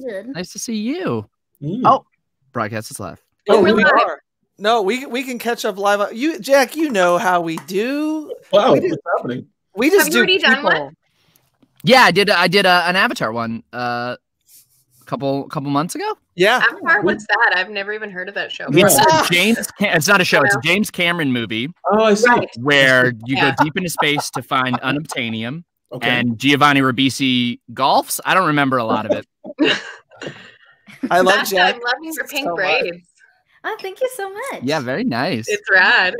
Good. Nice to see you. Mm. Oh, broadcast is live. Oh, we're we live. are. No, we we can catch up live. You, Jack, you know how we do. wow, we did- what's happening? We just Have you do already done one? Yeah, I did. I did uh, an Avatar one uh, a couple couple months ago. Yeah. Avatar, what's that? I've never even heard of that show. Yeah. It's a James. Cam- it's not a show. It's a James Cameron movie Oh, I see. Right. where you Yeah. go deep into space to find unobtainium, Okay. and Giovanni Ribisi golfs. I don't remember a lot of it. I love Sasha, Jack. I'm loving your pink so much. braids. Oh, thank you so much. Yeah, very nice. It's rad.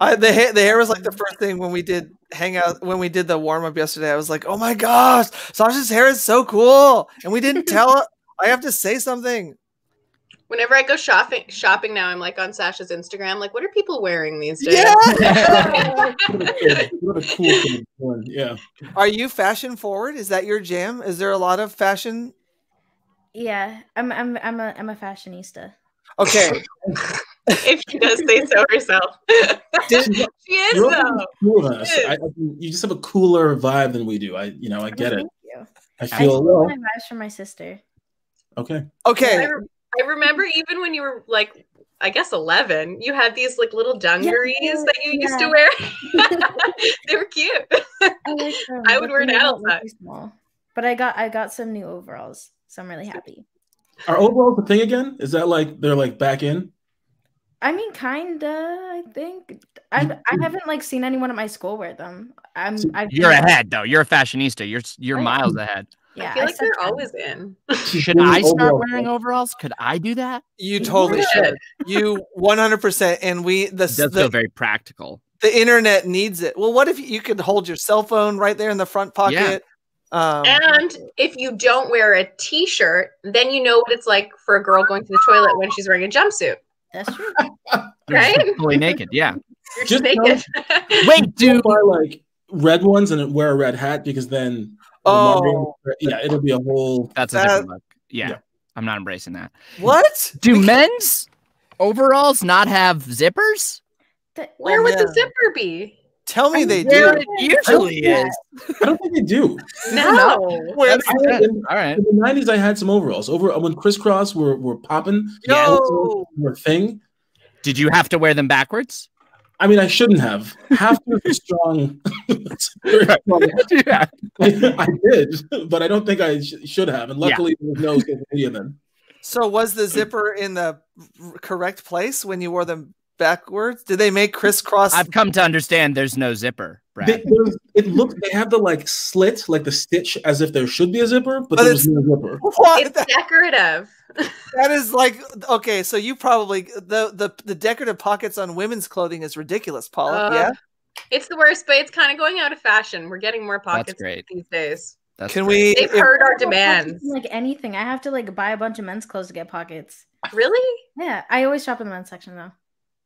I, the hair, the hair was like the first thing when we did hang out when we did the warm up yesterday. I was like, oh my gosh, Sasha's hair is so cool, and we didn't tell. I have to say something. Whenever I go shopping shopping now, I'm like on Sasha's Instagram, like, what are people wearing these days? Yeah. What a cool- what thing. Yeah. Are you fashion forward? Is that your jam? Is there a lot of fashion? Yeah, I'm I'm I'm a I'm a fashionista. Okay. if she does say so herself. Did- she is You're though. cooler than us. I, I, you just have a cooler vibe than we do. I, you know, I get it. Thank you. I I feel stole well. my vibes from my sister. Okay. I, okay. Re- I remember even when you were like, I guess 11, you had these like little dungarees that you used to wear. they were cute. I, like I would but wear an they're adult really small. But I got I got some new overalls, so I'm really happy. Are overalls a thing again? Is that like they're like back in? I mean, kinda. I think I I haven't like seen anyone at my school wear them. I'm. I've You're ahead though. You're a fashionista. You're you're I miles ahead. Yeah, I feel like said they're always in. Should I start wearing overalls? Could I do that? You totally Yeah. should. You 100%. And we, the, It does the, feel very practical. the internet needs it. Well, what if you could hold your cell phone right there in the front pocket? Um, And if you don't wear a t-shirt, then you know what it's like for a girl going to the toilet when she's wearing a jumpsuit. That's true. Right? just fully naked. Yeah. You're Just just naked. Wait, dude. buy like red ones and wear a red hat because then the Oh. Mario- yeah, it'll be a whole That's a That- different look. Yeah, Yeah. I'm not embracing that. what? Do men's overalls not have zippers? That- oh, Where Oh, would the zipper be? Tell me they do. it usually Yeah. is. I don't think they do. No. Where, That makes sense. All right. In the nineties, I had some overalls. Over uh, when Kris Kross were were popping, Yeah. Yo. were a thing. Did you have to wear them backwards? I mean, I shouldn't have. Have to be strong. Very strong. yeah. I, did, but I don't think I sh- should have. And Yeah. luckily, there was no social media then. So was the zipper in the correct place when you wore them backwards? Did they make Kris Kross? I've come to understand there's no zipper, Brad. They, it looks They have the like slit, like the stitch, as if there should be a zipper, but, But there was it's- no zipper. what? It's That, decorative. that is like okay. So you probably the the the decorative pockets on women's clothing is ridiculous, Paula. Uh, yeah. It's the worst, but it's kind of going out of fashion. We're getting more pockets great. these days. That's Can great. we? They've if- heard our I don't have pockets demands. Like anything, I have to like buy a bunch of men's clothes to get pockets. Really? Yeah, I always shop in the men's section though.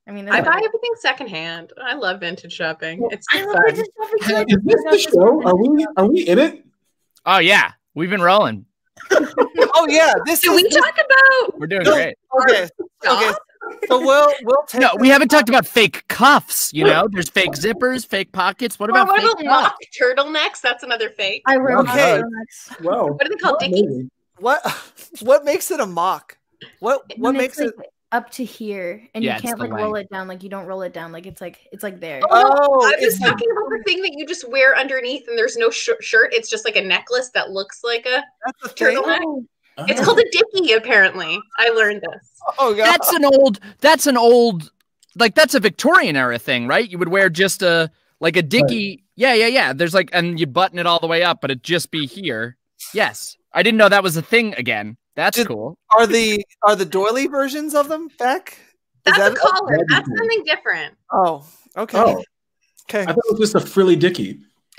I mean, I that's buy what- everything secondhand. I love vintage shopping. It's I love fun. vintage shopping Is this the show? Are we? Are we in it? Oh yeah, we've been rolling. oh yeah. This Can is we talk about We're doing No. great. okay. Okay. So we'll we'll take No, we haven't talked about fake cuffs. You know, there's fake zippers, fake pockets. What Or about what fake about cuffs? mock turtlenecks? That's another fake. I wear Okay. okay. Well, What are they called? Dickies? what what makes it a mock? What what makes it? Up to here, and Yeah, you can't the like roll it down. Like you don't roll it down. Like it's like it's like there. Oh, oh, I was it's like, talking about the thing that you just wear underneath, and there's no sh- shirt. It's just like a necklace that looks like a. that's the turtleneck. Oh, It's called a dicky Apparently, I learned this. Oh god. That's an old. That's an old. Like that's a Victorian era thing, right? You would wear just a like a dicky. Yeah, yeah, yeah. There's like, and you button it all the way up, but it'd just be here. Yes, I didn't know that was a thing again. That's Did- cool. are the are the doily versions of them back? Is That's that a collar. that'd That's something different. Oh, okay. Oh, Okay. I thought it was just a frilly dicky.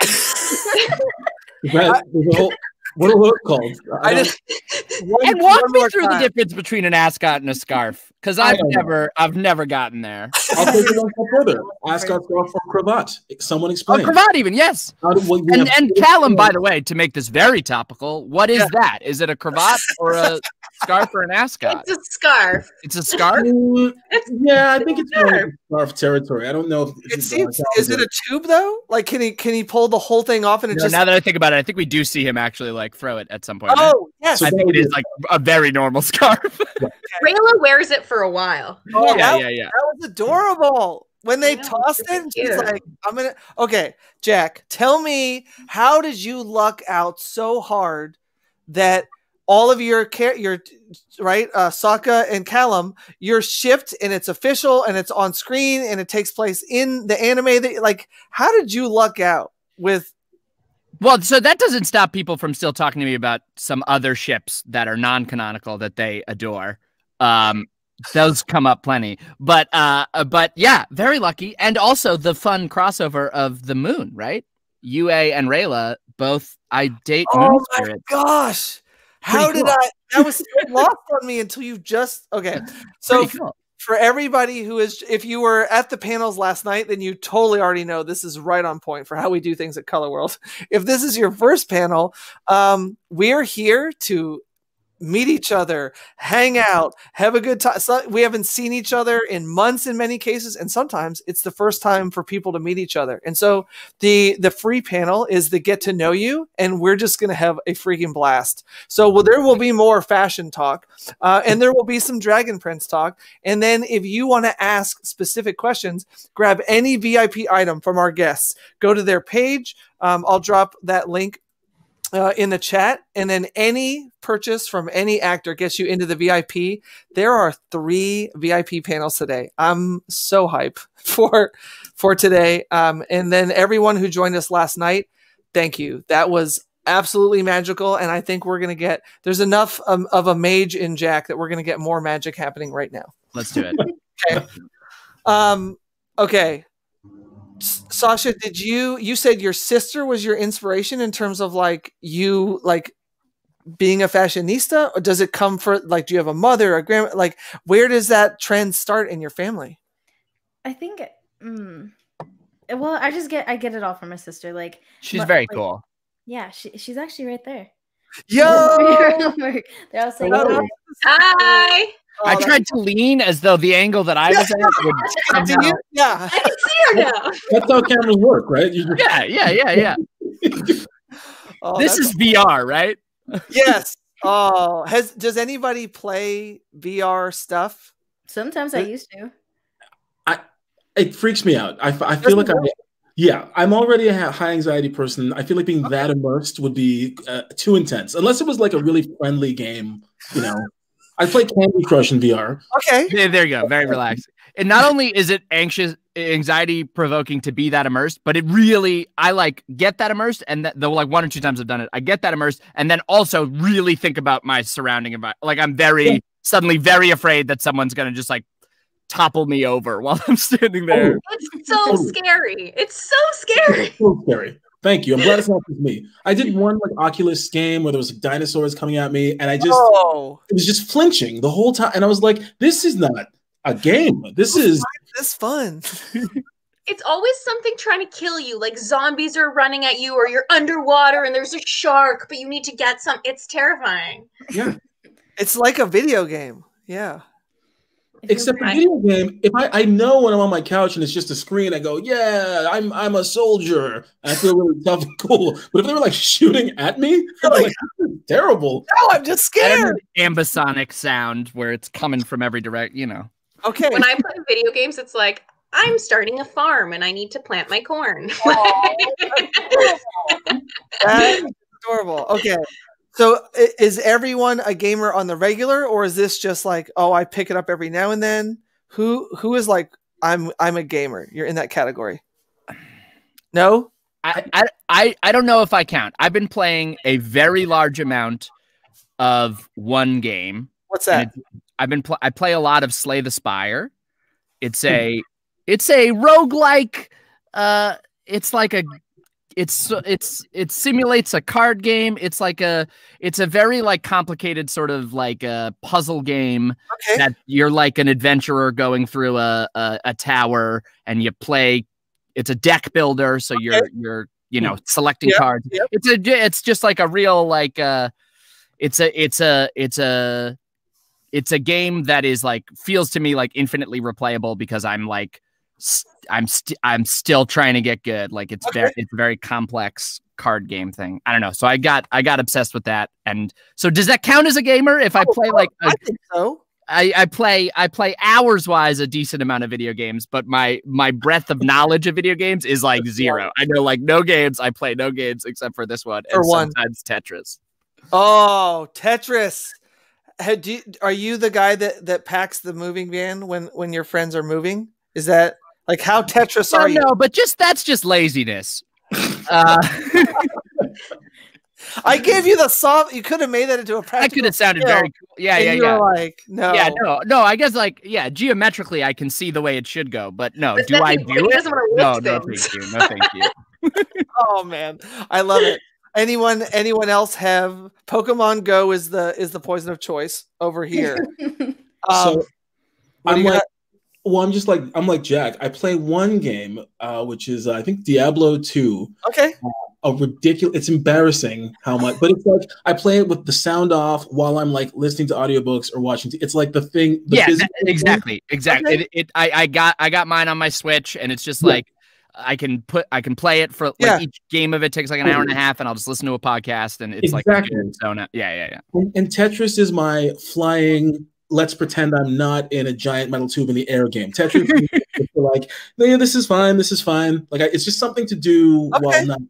That- whole- what are those called? I don't- just one, And walk me more through the difference between an ascot and a scarf, because I I've don't know. never, I've never gotten there. I'll take it one step further. Ascot scarf or cravat. Someone explain. cravat, even yes. How do- well, And have- and Callum, by the way, to make this very topical, what is that? Is it a cravat or a Scarf or an ascot? It's a scarf. It's a scarf. Mm, It's yeah, I think it's Sure. more scarf territory. I don't know if It seems. Is it a tube though? Like, can he can he pull the whole thing off and it No, just? now that I think about it, I think we do see him actually like throw it at some point. oh yes. So I think it is, is like a very normal scarf. Rayla wears it for a while. Oh, yeah, that, yeah, yeah. that was adorable. When they Yeah, tossed it, super and she's like, "I'm gonna." Okay, Jack, tell me how did you luck out so hard that all of your care, your right, uh, Sokka and Callum, your shift and it's official and it's on screen and it takes place in the anime. That like, how did you luck out with? Well, so that doesn't stop people from still talking to me about some other ships that are non-canonical that they adore. Um, those come up plenty, but uh, but yeah, very lucky, and also the fun crossover of the moon, right? Yue and Rayla both I date Oh my gosh, how Pretty did cool. I? That was lost on me until you just okay. So cool. for everybody who is if you were at the panels last night then you totally already know this is right on point for how we do things at Colorworld if this is your first panel um, we're here to meet each other hang out have a good time so we haven't seen each other in months in many cases and sometimes it's the first time for people to meet each other and so the the free panel is the get to know you and we're just going to have a freaking blast so well, there will be more fashion talk uh, and there will be some dragon prince talk and then if you want to ask specific questions, grab any VIP item from our guests. Go to their page. Um, I'll drop that link uh, in the chat. And then any purchase from any actor gets you into the VIP. There are three VIP panels today. I'm so hype for for today. Um, and then everyone who joined us last night, thank you. That was absolutely magical. And I think we're gonna get there's enough um, of a mage in Jack that we're gonna get more magic happening right now. Let's do it. okay. Um, okay. S- Sasha, did you you said your sister was your inspiration in terms of like you like being a fashionista or does it come for like do you have a mother a grandma like where does that trend start in your family I think. Mm, well, I just get I get it all from my sister. Like, She's But, very like, cool. yeah, she, she's actually right there. yo They're all saying, Hello. "Hi." Hi. I tried to lean as though the angle that I was at would Do somehow. you? yeah I can see her now. That's how cameras work, right? Just- Yeah, yeah, yeah, yeah. Oh, this is VR, right? yes oh has does anybody play vr stuff Sometimes I used to. I it freaks me out. I, I feel like I, yeah, I'm already a high anxiety person. I feel like being that immersed would be uh, too intense, unless it was like a really friendly game. You know, I play Candy Crush in VR. okay There, there you go. Very relaxed. And not only is it anxious, anxiety provoking to be that immersed, but it really, I like get that immersed. And that, though, like one or two times I've done it, I get that immersed. And then also really think about my surrounding environment. Like I'm very, suddenly very afraid that someone's going to just like topple me over while I'm standing there. Oh. Oh. It's so scary. It's so scary. So scary. Thank you. I'm glad it's not just me. I did one like Oculus game where there was dinosaurs coming at me, and I just oh it was just flinching the whole time, and I was like, "This is not a game. This is this fun It's always something trying to kill you, like zombies are running at you, or you're underwater and there's a shark, but you need to get some. It's terrifying. yeah." it's like a video game yeah It feels Except a video game, if I, I know when I'm on my couch and it's just a screen, I go, yeah, I'm I'm a soldier. I feel really tough and cool. But if they were like shooting at me, I'm like, this is terrible. no i'm just scared an ambisonic sound where it's coming from every direct, you know. okay When I play video games, it's like, I'm starting a farm and I need to plant my corn. That's adorable. Okay. So is everyone a gamer on the regular or is this just like, oh, I pick it up every now and then? Who who is like I'm I'm a gamer. You're in that category. No? I, I, I, I don't know if I count. I've been playing a very large amount of one game. What's that? It's- I've been pl- I play a lot of Slay the Spire. It's a it's a roguelike uh it's like a it's it's it simulates a card game. It's like a it's a very like complicated sort of like a puzzle game Okay. that you're like an adventurer going through a a, a tower and you play it's a deck builder so you're you're you know selecting Yep, cards yep. it's a it's just like a real like uh it's a it's a it's a it's a game that is like feels to me like infinitely replayable because I'm like I'm st- I'm still trying to get good. Like it's Okay. very it's a very complex card game thing. I don't know. So I got I got obsessed with that. And so does that count as a gamer if I Oh, play like a I think so. I, I play I play hours wise a decent amount of video games, but my my breadth of knowledge of video games is like zero. I know like no games. I play no games except for this one For and one. sometimes Tetris. Oh, Tetris. Had you, are you the guy that that packs the moving van when when your friends are moving? Is that like how Tetris No, are you? no, but just that's just laziness. uh, I gave you the soft. You could have made that into a I practical. could have sounded skill, very cool. Yeah, yeah, yeah. like, no, Yeah, no, no. I guess like yeah, geometrically I can see the way it should go, but no, But do I do he it? doesn't No, no, things. thank you, no, thank you. Oh man, I love it. Anyone, anyone else have Pokemon Go is the is the poison of choice over here. Um, so I'm like, got? Well, I'm just like I'm like Jack. I play one game, uh, which is uh, I think Diablo two. okay, A ridiculous. It's embarrassing how much, but it's like I play it with the sound off while I'm like listening to audiobooks or watching. T- it's like the thing. The yeah, physical that- thing. exactly, exactly. Okay. It, it, I, I got, I got mine on my Switch, and it's just Yeah. like I can put, I can play it for like Yeah. each game of it takes like an hour and a half, and I'll just listen to a podcast, and it's like Exactly. zone out- Yeah, yeah, yeah. And, and Tetris is my flying. Let's pretend I'm not in a giant metal tube in the air game. Tetris, is like, yeah, this is fine. This is fine. Like, I, it's just something to do while Okay. not.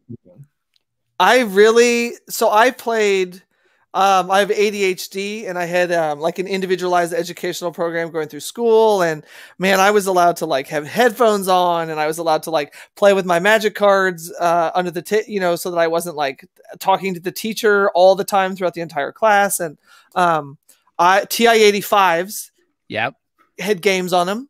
I really so I played. Um, I have ADHD, and I had um, like an individualized educational program going through school, and man, I was allowed to like have headphones on, and I was allowed to like play with my magic cards uh, under the t- you know, so that I wasn't like talking to the teacher all the time throughout the entire class, and um, I TI eighty fives Yep. had games on them.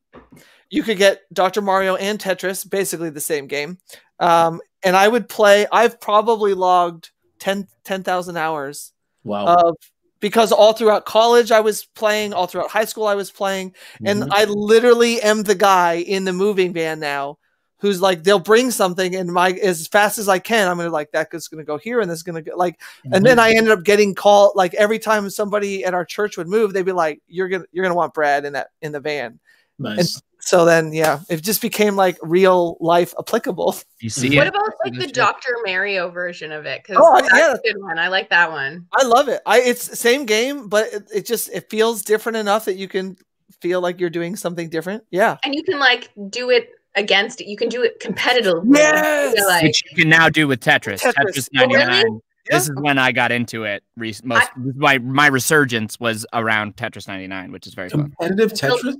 You could get Dr. Mario and Tetris, basically the same game. Um, and I would play, I've probably logged 10 10,000 hours Wow. of because all throughout college I was playing, all throughout high school I was playing, and Mhm. I literally am the guy in the moving van now who's like they'll bring something and my as fast as I can I'm gonna like that is gonna go here and this is gonna go like and then mm-hmm. I ended up getting called like every time somebody at our church would move they'd be like you're gonna you're gonna want Brad in that in the van nice. so then yeah it just became like real life applicable You see What it? about like the. Dr. Mario version of it? Because Oh, that's yeah. a good one. I like that one. I love it I it's same game but it, it just it feels different enough that you can feel like you're doing something different yeah And you can like do it against it. You can do it competitively. Yes! You're like, Which you can now do with Tetris. Tetris. Tetris, Oh, really? This Yeah. is when I got into it. Re- most my my resurgence was around Tetris 99, which is very fun. Competitive Tetris.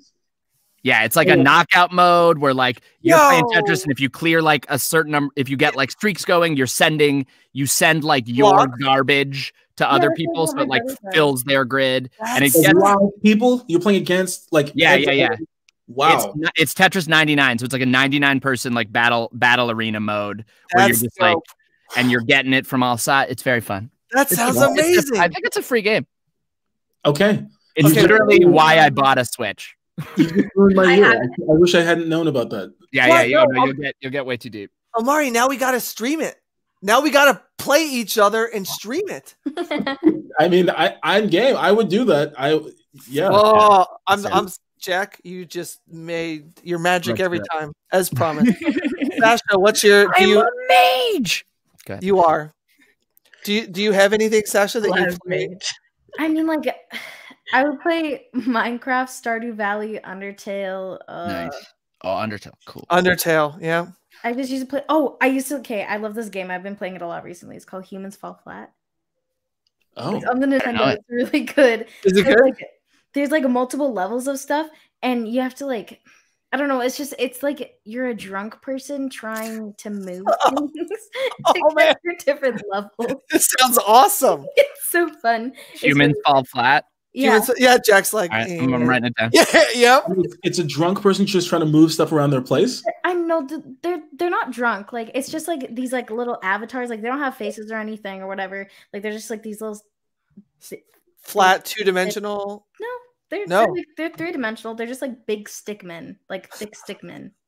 Yeah, it's like a Oh. knockout mode where like you're playing Tetris, and if you clear like a certain number, if you get like streaks going, you're sending you send like your Block. garbage to other that's people, so it like fills their grid, and it That's- gets people you're playing against like Yeah, yeah, yeah. Wow. It's, it's Tetris 99, so it's like a 99 person like battle battle arena mode where That's you're just like and you're getting it from all sides. It's very fun. that It's- sounds it's- it's- amazing I think it's a free game. okay. It's Okay. literally why I bought a Switch. You ruined my I year. I, I wish I hadn't known about that. Yeah, What? yeah, yeah. No, No, you'll get you'll get way too deep. Omari, now we got to stream it. Now we got to play each other and stream it. I mean, I I'm game. I would do that. I yeah. Oh, I'm, I'm Jack. You just made your magic Let's every do time, as promised. Sasha, what's your? Do I'm you a mage. you are? Do you do you have anything, Sasha, that you Love play? Mage. I mean, like, I would play Minecraft, Stardew Valley, Undertale. Uh, Nice. Oh, Undertale, cool. Undertale, yeah. I just used to play. Oh, I used to. Okay, I love this game. I've been playing it a lot recently. It's called Humans Fall Flat. Oh, It's on the know Nintendo. it. It's really good. Is it good? like, there's like multiple levels of stuff, and you have to like. I don't know. It's just it's like you're a drunk person trying to move things Oh, to man. get to different levels. This sounds awesome. It's so fun. Humans really- fall flat. Yeah. Humans- yeah. Jack's like, All right, I'm, I'm eh. writing it down. yeah, yeah. it's, it's a drunk person just trying to move stuff around their place. I know they're they're not drunk. Like it's just like these like little avatars. Like they don't have faces or anything or whatever. Like they're just like these little. Flat, two dimensional. No, they're No. they're, like, they're three dimensional. They're just like big stick men, like thick stick men.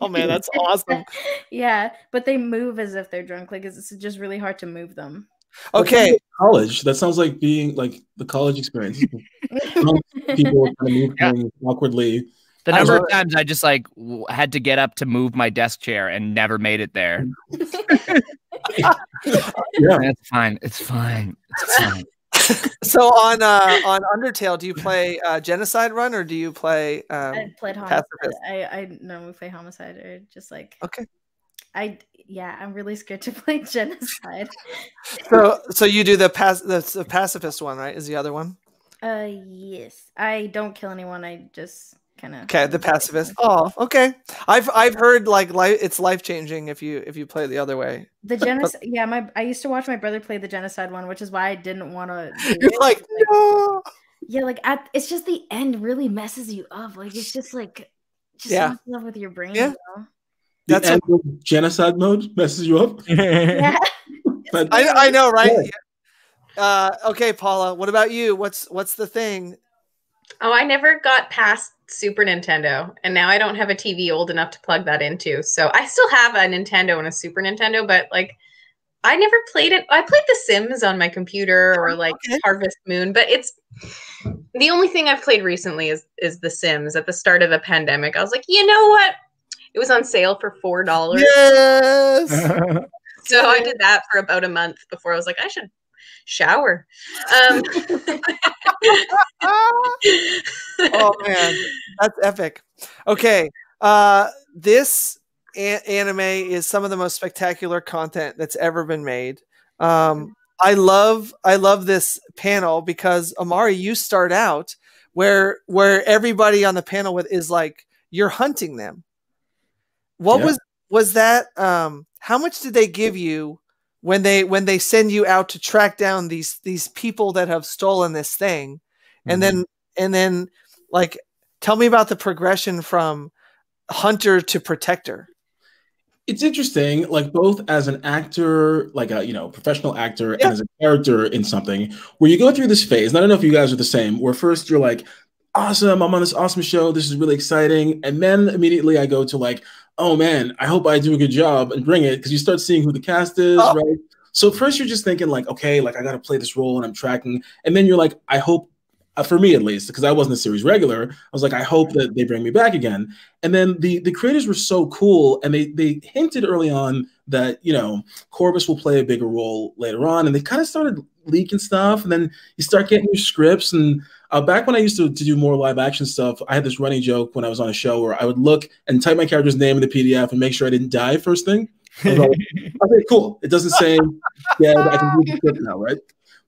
Oh man, that's awesome. yeah, but they move as if they're drunk. Like it's, it's just really hard to move them. Okay, college. That sounds like being like the college experience. People kind of move Yeah. awkwardly. The number love of times I just like w- had to get up to move my desk chair and never made it there. Yeah. It's fine. It's fine. It's fine. so on uh, on Undertale, do you play uh, Genocide Run or do you play? Um, I played homicide. Pacifist. I I normally play homicide or just like okay, I yeah. I'm really scared to play genocide. so so you do the pass the, the pacifist one, right? Is the other one? Uh yes. I don't kill anyone. I just kind of Okay, the pacifist. Oh, okay. I've I've heard like life it's life changing if you if you play the other way. The genocide. Yeah, my I used to watch my brother play the genocide one, which is why I didn't want to. You're like, no. yeah, like at it's just the end really messes you up. Like it's just like just Yeah. messes up with your brain. Yeah. you know? The That's end of genocide mode messes you up. Yeah. But I I know, right? Yeah. Uh, okay, Paula. What about you? What's what's the thing? Oh, I never got past Super Nintendo, and now I don't have a TV old enough to plug that into. So I still have a Nintendo and a Super Nintendo, but like I never played it. I played The Sims on my computer oh, or like Okay. Harvest Moon, but it's the only thing I've played recently is is The Sims. At the start of the pandemic, I was like, you know what? It was on sale for four dollars, Yes. so I did that for about a month before I was like, I should shower. Um, oh man, that's epic. Okay, uh, this a- anime is some of the most spectacular content that's ever been made. Um, I love I love this panel because Omari, you start out where where everybody on the panel with is like you're hunting them. What Yeah. was was that? Um, how much did they give you when they when they send you out to track down these these people that have stolen this thing? and Mm-hmm. then and then like tell me about the progression from hunter to protector it's interesting like both as an actor like a you know professional actor Yeah. and as a character in something where you go through this phase and i don't know if you guys are the same where first you're like awesome i'm on this awesome show this is really exciting and then immediately i go to like oh man i hope i do a good job and bring it because you start seeing who the cast is Oh. right so first you're just thinking like okay like i gotta play this role and i'm tracking and then you're like i hope uh, for me at least because i wasn't a series regular i was like i hope that they bring me back again and then the the creators were so cool and they they hinted early on that you know corvus will play a bigger role later on. And they kind of started leaking stuff. And then you start getting your scripts. And uh, back when i used to, to do more live action stuff i had this running joke when i was on a show where i would look and type my character's name in the pdf and make sure i didn't die first thing. Like, okay cool. It doesn't say dead i can read the script now right?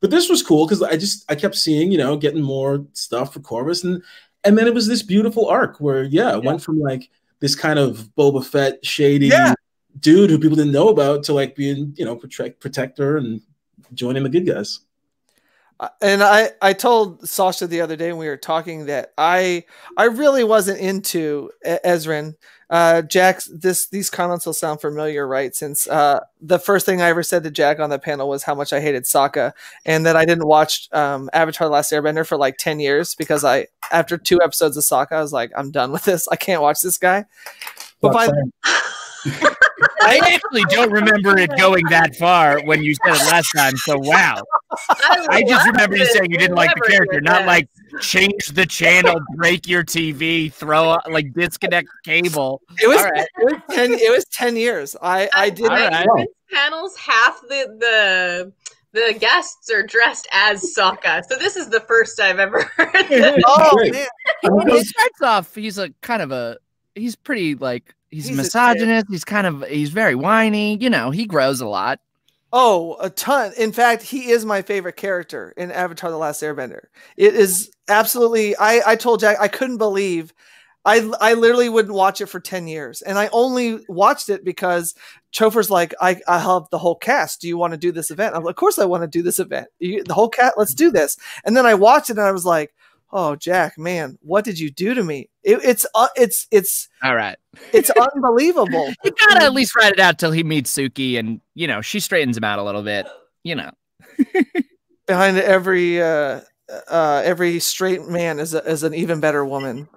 But this was cool because i just i kept seeing you know getting more stuff for corvus and and then it was this beautiful arc where yeah it went from like this kind of boba fett shady Yeah. Dude who people didn't know about to like being you know protect protector and joining the good guys. Uh, and i i told sasha the other day when we were talking that i i really wasn't into ezran. Uh jack's this these comments will sound familiar right? Since uh the first thing i ever said to jack on the panel was how much i hated Sokka and that i didn't watch um avatar the last airbender for like 10 years because i after two episodes of Sokka, i was like i'm done with this. I can't watch this guy. But by I actually don't remember it going that far when you said it last time. So wow. I just love remember you saying you didn't like the character, not there. like change the channel, break your TV, throw out- like disconnect cable. it was, All right. it was 10 it was 10 years i i did All At right. Panels, half the the the guests are dressed as Sokka. So this is the first I've ever heard. this. oh man he starts off he's a kind of a he's pretty like he's, He's misogynist he's kind of he's very whiny you know he grows a lot Oh, a ton. In fact, he is my favorite character in Avatar: The Last Airbender. It is absolutely. I I told Jack I couldn't believe. I I literally wouldn't watch it for ten years, and I only watched it because Chofer's like, I I have the whole cast. Do you want to do this event? I'm like, of course I want to do this event. You, the whole cat. Let's do this. And then I watched it, and I was like, Oh, Jack, man, what did you do to me? It, it's uh, it's it's all right it's unbelievable. you gotta at least ride it out till he meets suki and you know she straightens him out a little bit you know Behind every uh, uh, every straight man is a, is an even better woman.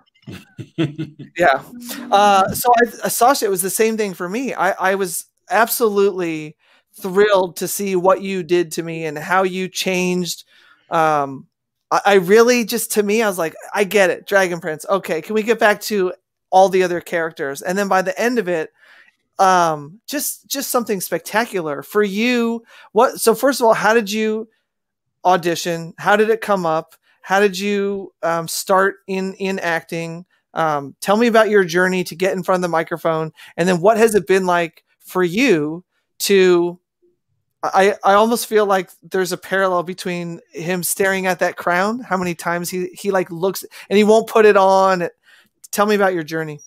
yeah. Uh, so I, Sasha, it was the same thing for me. I, I was absolutely thrilled to see what you did to me and how you changed. Um, I, I really just to me, I was like, I get it, Dragon Prince. Okay, can we get back to all the other characters? And then by the end of it, um, just just something spectacular for you. What? So first of all, how did you audition? How did it come up? How did you um, start in in acting? Um, tell me about your journey to get in front of the microphone, and then what has it been like for you to I, I almost feel like there's a parallel between him staring at that crown, how many times he, he like looks and he won't put it on. Tell me about your journey.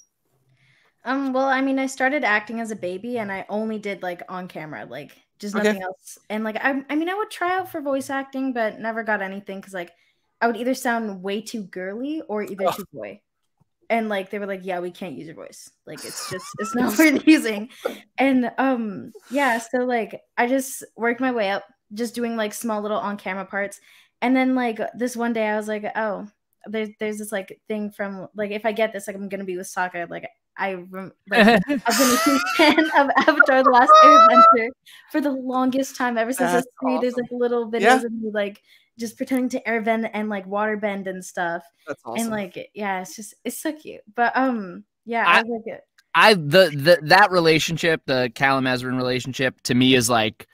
Um, well, I mean, I started acting as a baby and I only did like on camera, like just nothing okay. else. And like, I, I mean, I would try out for voice acting, but never got anything because like I would either sound way too girly or either oh. too boy and like they were like yeah we can't use your voice like it's just it's not worth using and um yeah so like i just worked my way up just doing like small little on camera parts and then like this one day i was like oh there's there's this like thing from like if i get this like i'm gonna be with Sokka like I rem- like, I've been a huge fan of Avatar: The Last Airbender for the longest time. Ever since That's awesome. there's like little videos yeah. of me like just pretending to air airbend and like waterbend and stuff. That's awesome. And like, yeah, it's just it's so cute. But um, yeah, I, I like it. I the the that relationship, the Callum Ezran relationship, to me is like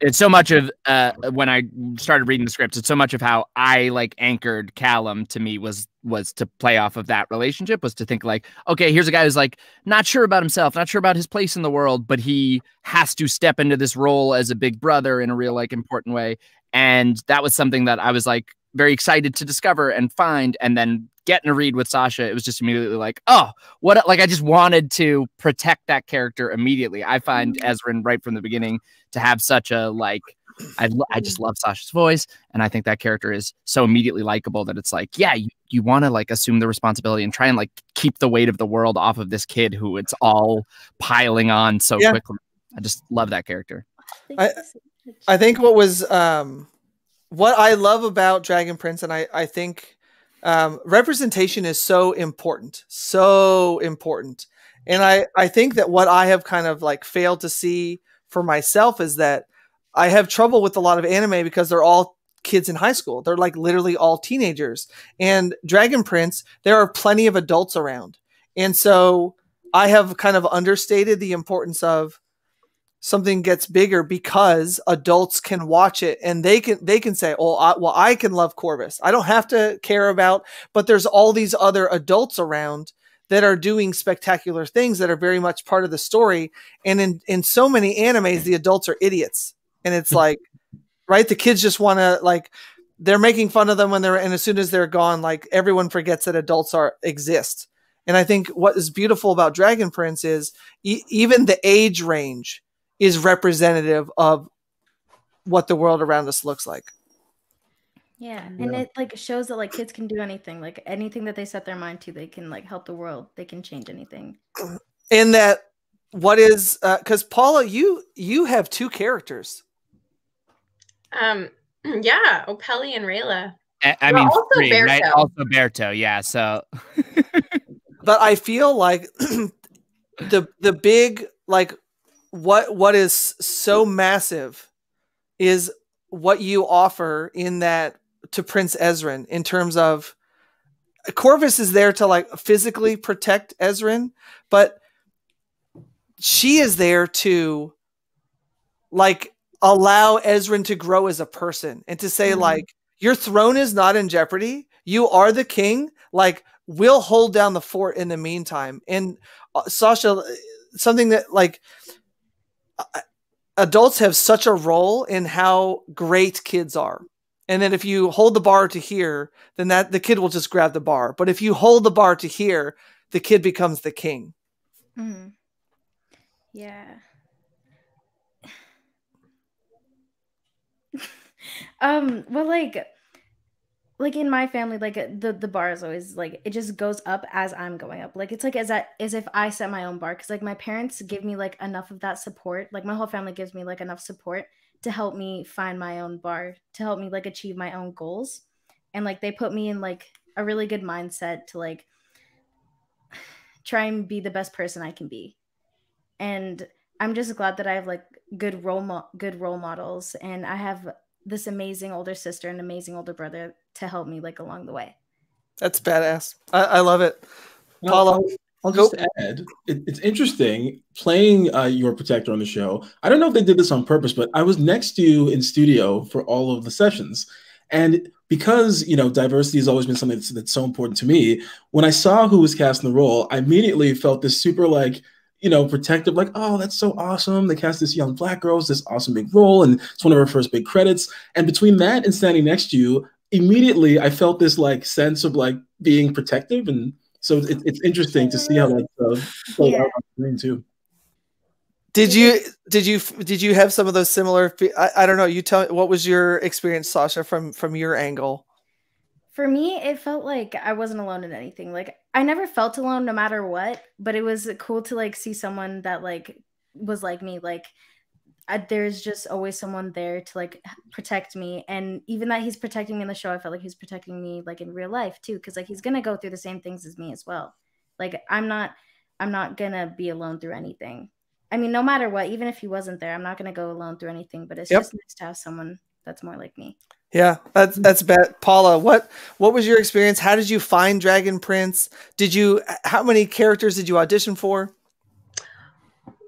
it's so much of uh when I started reading the scripts, it's so much of how I like anchored Callum to me was was to play off of that relationship, was to think like, okay, here's a guy who's like not sure about himself, not sure about his place in the world, but he has to step into this role as a big brother in a real like important way. And that was something that I was like very excited to discover and find. And then getting to read with Sasha, it was just immediately like, oh, what? Like I just wanted to protect that character immediately. I find mm-hmm. Right from the beginning to have such a like. I, I just love Sasha's voice, and I think that character is so immediately likable that it's like, yeah, you, you want to like assume the responsibility and try and like keep the weight of the world off of this kid who it's all piling on so yeah. quickly. I just love that character. I, I think what was um, what I love about Dragon Prince, and I I think um, representation is so important, so important, and I I think that what I have kind of like failed to see for myself is that I have trouble with a lot of anime because they're all kids in high school. They're like literally all teenagers. And Dragon Prince, there are plenty of adults around. And so I have kind of understated the importance of something gets bigger because adults can watch it and they can they can say oh I, well i can love corvus. I don't have to care about but there's all these other adults around that are doing spectacular things that are very much part of the story. And in in so many animes the adults are idiots. And it's hmm. like right? The kids just want to like they're making fun of them when they're and as soon as they're gone like everyone forgets that adults are exist. And i think what is beautiful about dragon prince is e- even the age range is representative of what the world around us looks like. Yeah, and yeah. it like shows that like kids can do anything, like anything that they set their mind to, they can like help the world. They can change anything. And that what is because uh, Paula, you you have two characters. Um, yeah, Opeli and Rayla. I, I mean, also three, Berto. Right? Also Berto, yeah. So, but I feel like the the big like what what is so massive is what you offer in that to Prince Ezran in terms of Corvus is there to like physically protect Ezran, but she is there to like allow Ezran to grow as a person and to say mm-hmm. like your throne is not in jeopardy. You are the king. Like we'll hold down the fort in the meantime. And uh, Sasha, something that like adults have such a role in how great kids are. And then if you hold the bar to here, then that the kid will just grab the bar. But if you hold the bar to here, the kid becomes the king. Mm-hmm. Yeah. um, well like like in my family like uh, the the bar is always like it just goes up as i'm going up. Like it's like as that as if i set my own bar because like my parents give me like enough of that support like my whole family gives me like enough support to help me find my own bar to help me like achieve my own goals. And like they put me in like a really good mindset to like try and be the best person i can be. And I'm just glad that I have like good role mo- good role models, and I have this amazing older sister and amazing older brother to help me like along the way. That's badass. I, I love it. Well, Paula, I'll, I'll just add, it, it's interesting playing uh, your protector on the show. I don't know if they did this on purpose, but I was next to you in studio for all of the sessions. And because you know diversity has always been something that's, that's so important to me, when I saw who was cast in the role, I immediately felt this super like you know, protective, like, oh, that's so awesome. They cast this young black girl, this awesome big role, and it's one of her first big credits. And between that and standing next to you, immediately I felt this like sense of like being protective, and so it, it's interesting to see how like uh, Yeah. out on screen too. did you did you did you have some of those similar? I, I don't know. You tell what was your experience, Sasha, from from your angle? For me, it felt like I wasn't alone in anything. Like I never felt alone no matter what, but it was cool to like see someone that like was like me. Like I, there's just always someone there to like protect me, and even that he's protecting me in the show, I felt like he's protecting me like in real life too, because like he's gonna go through the same things as me as well. Like I'm not, I'm not gonna be alone through anything. I mean, no matter what, even if he wasn't there, I'm not gonna go alone through anything. But it's Yep. just nice to have someone that's more like me. Yeah, that's that's bad. Paula, what what was your experience? How did you find Dragon Prince? Did you how many characters did you audition for?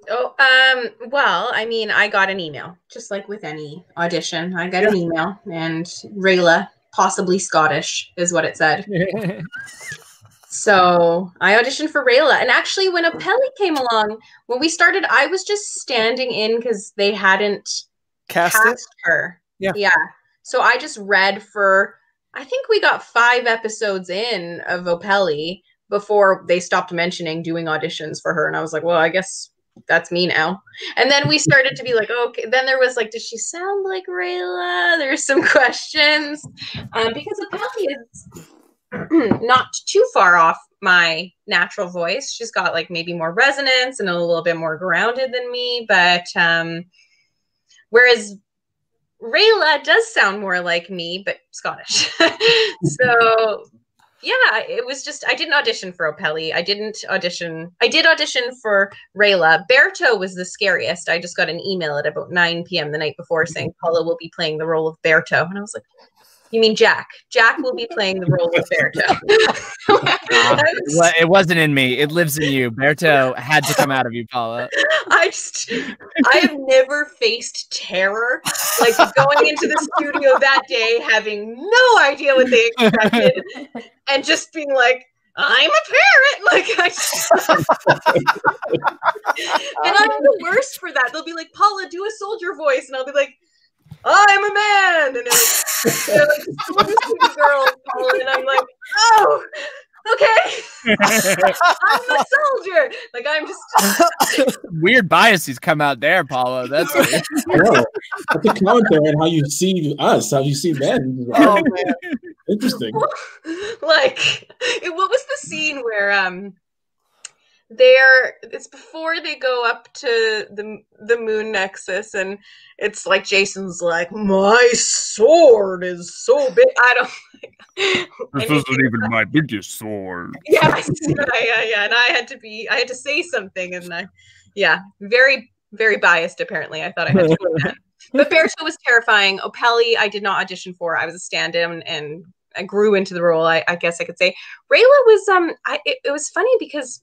Oh, um, well, I mean, I got an email, just like with any audition. I got an email, and Rayla, possibly Scottish, is what it said. So I auditioned for Rayla. And actually, when Opeli came along, when we started, I was just standing in because they hadn't Cast cast her. Yeah. Yeah. So I just read for, I think we got five episodes in of Opeli before they stopped mentioning doing auditions for her. And I was like, well, I guess that's me now. And then we started to be like, okay. Then there was like, does she sound like Rayla? There's some questions. Um, because Opeli is not too far off my natural voice. She's got like maybe more resonance and a little bit more grounded than me. But um, whereas Rayla does sound more like me, but Scottish. so yeah, it was just I didn't audition for Opeli. I didn't audition. I did audition for Rayla. Berto was the scariest. I just got an email at about 9 p.m. the night before mm-hmm. saying Paula will be playing the role of Berto. And I was like, You mean Jack? Jack will be playing the role of Berto. I it was- wa- it wasn't in me. It lives in you. Berto had to come out of you, Paula. I just, I have never faced terror like going into the studio that day, having no idea what they expected, and just being like, I'm a parent. Like, I just, and I'm the worst for that. They'll be like, Paula, do a soldier voice, and I'll be like, I'm a man, and then they're like, "What is the girl, Paula? And I'm like, oh. Okay, I'm a soldier. Like I'm just Weird biases come out there, Paula. That's weird. Whoa. That's a commentary on how you see us, how you see men. Oh man. Interesting. like what was the scene where um they're it's before they go up to the the moon nexus and it's like jason's like my sword is so big i don't and he- even my biggest sword. yeah, yeah yeah yeah and i had to be i had to say something and i yeah very very biased apparently i thought i had to do that but Berto was terrifying. Opeli, I did not audition for. I was a stand-in and I grew into the role. I, I guess I could say. Rayla was um, I it, it was funny because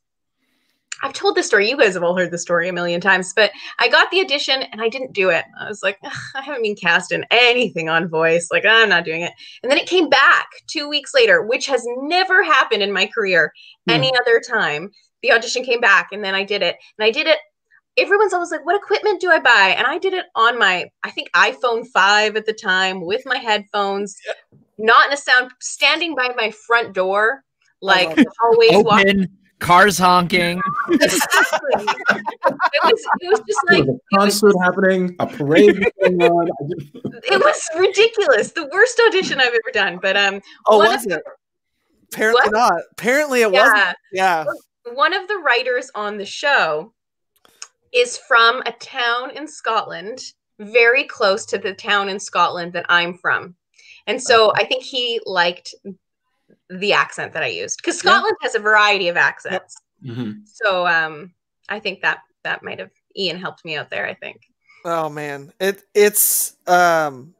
I've told this story. You guys have all heard the story a million times, but I got the audition and I didn't do it. I was like, I haven't been cast in anything on voice. Like I'm not doing it. And then it came back two weeks later, which has never happened in my career any other time. The audition came back and then I did it, and I did it everyone's always like, what equipment do I buy? And I did it on my, I think iPhone 5 at the time with my headphones, not in a sound, standing by my front door, like always walking. Open, cars honking. Exactly. it was it was just like was a concert happening, a parade going on. It was ridiculous. The worst audition I've ever done. But um Oh, One was of it? Apparently What? not. Apparently it wasn't. yeah, Yeah. one of the writers on the show is from a town in Scotland, very close to the town in Scotland that I'm from. And so I think he liked the accent that I used because Yeah. Scotland has a variety of accents. Mhm. So um, I think that that might have Ian helped me out there. I think. Oh man, it it's um,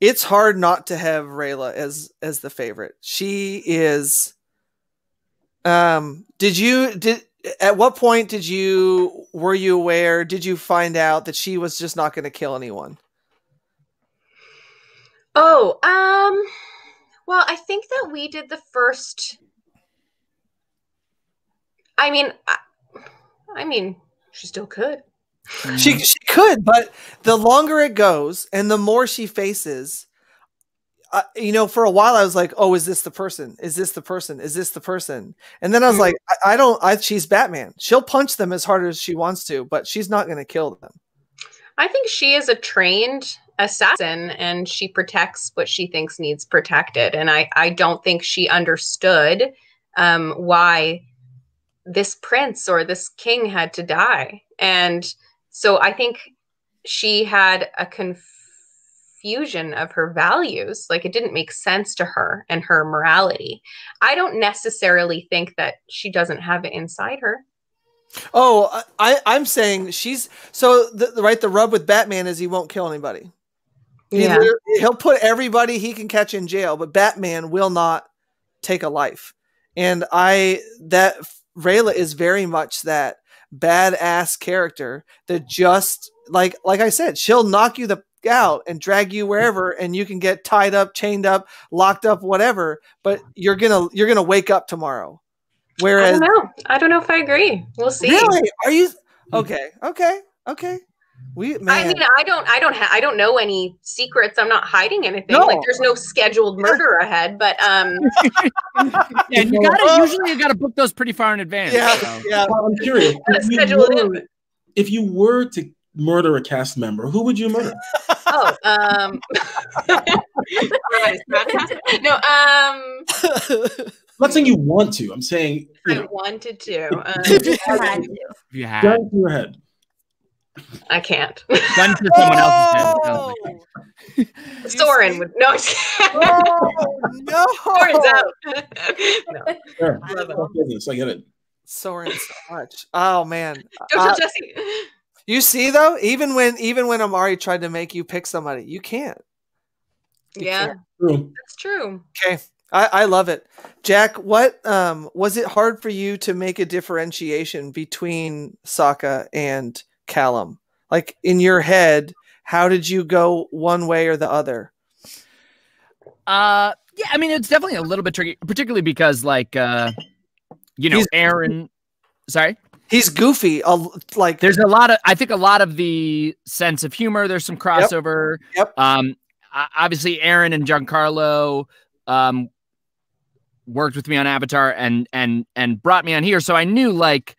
it's hard not to have Rayla as as the favorite. She is. Um, did you did at what point did you were you aware? Did you find out that she was just not going to kill anyone? Oh, um, well, I think that we did the first. I mean, I, I mean, she still could. She she could, but the longer it goes and the more she faces, uh, you know, for a while I was like, "Oh, is this the person? Is this the person? Is this the person?" And then I was like, I, "I don't. I, she's Batman. She'll punch them as hard as she wants to, but she's not going to kill them." I think she is a trained assassin and she protects what she thinks needs protected. And I, I don't think she understood um, why this prince or this king had to die. And so I think she had a confusion of her values. Like it didn't make sense to her and her morality. I don't necessarily think that she doesn't have it inside her. Oh, I, I'm saying she's so the, right. The rub with Batman is he won't kill anybody. He Yeah. literally- he'll put everybody he can catch in jail, but Batman will not take a life. And I that Rayla is very much that badass character that just like like I said, she'll knock you the out and drag you wherever and you can get tied up, chained up, locked up, whatever, but you're gonna you're gonna wake up tomorrow. I Whereas don't know. I don't know if I agree. We'll see. Really? Are you okay? Okay. Okay. We man. I mean, I don't, I don't, ha- I don't know any secrets. I'm not hiding anything. No. Like, there's no scheduled murder ahead. But um, Yeah, you gotta oh. usually you gotta book those pretty far in advance. yeah, so. yeah. Well, I'm curious. If you, Schedule it were, if you were to murder a cast member, who would you murder? oh, um, no, um, I'm not saying you want to. I'm saying you I know, wanted to. Um, I had to. If you had gun to your head. I can't. done to someone else's head, it sounds Soren would no. I'm just kidding. Oh, no. Soren's out. no. Sure. I love it. Fuck business. I get it. Soren so much. Oh man. Don't Uh, tell Jesse. you see though, even when even when Omari tried to make you pick somebody, you can't. You Yeah, can't. True. that's true. Okay. I, I love it. Jack, what um was it hard for you to make a differentiation between Sokka and Callum? Like in your head, how did you go one way or the other? Uh, yeah, I mean, it's definitely a little bit tricky, particularly because, like, uh, you know, He's- Aaron. Sorry, He's goofy. l- Like there's a lot of. I think a lot of the sense of humor. There's some crossover. Yep. Um, obviously, Aaron and Giancarlo, um, worked with me on Avatar and and and brought me on here, so I knew like.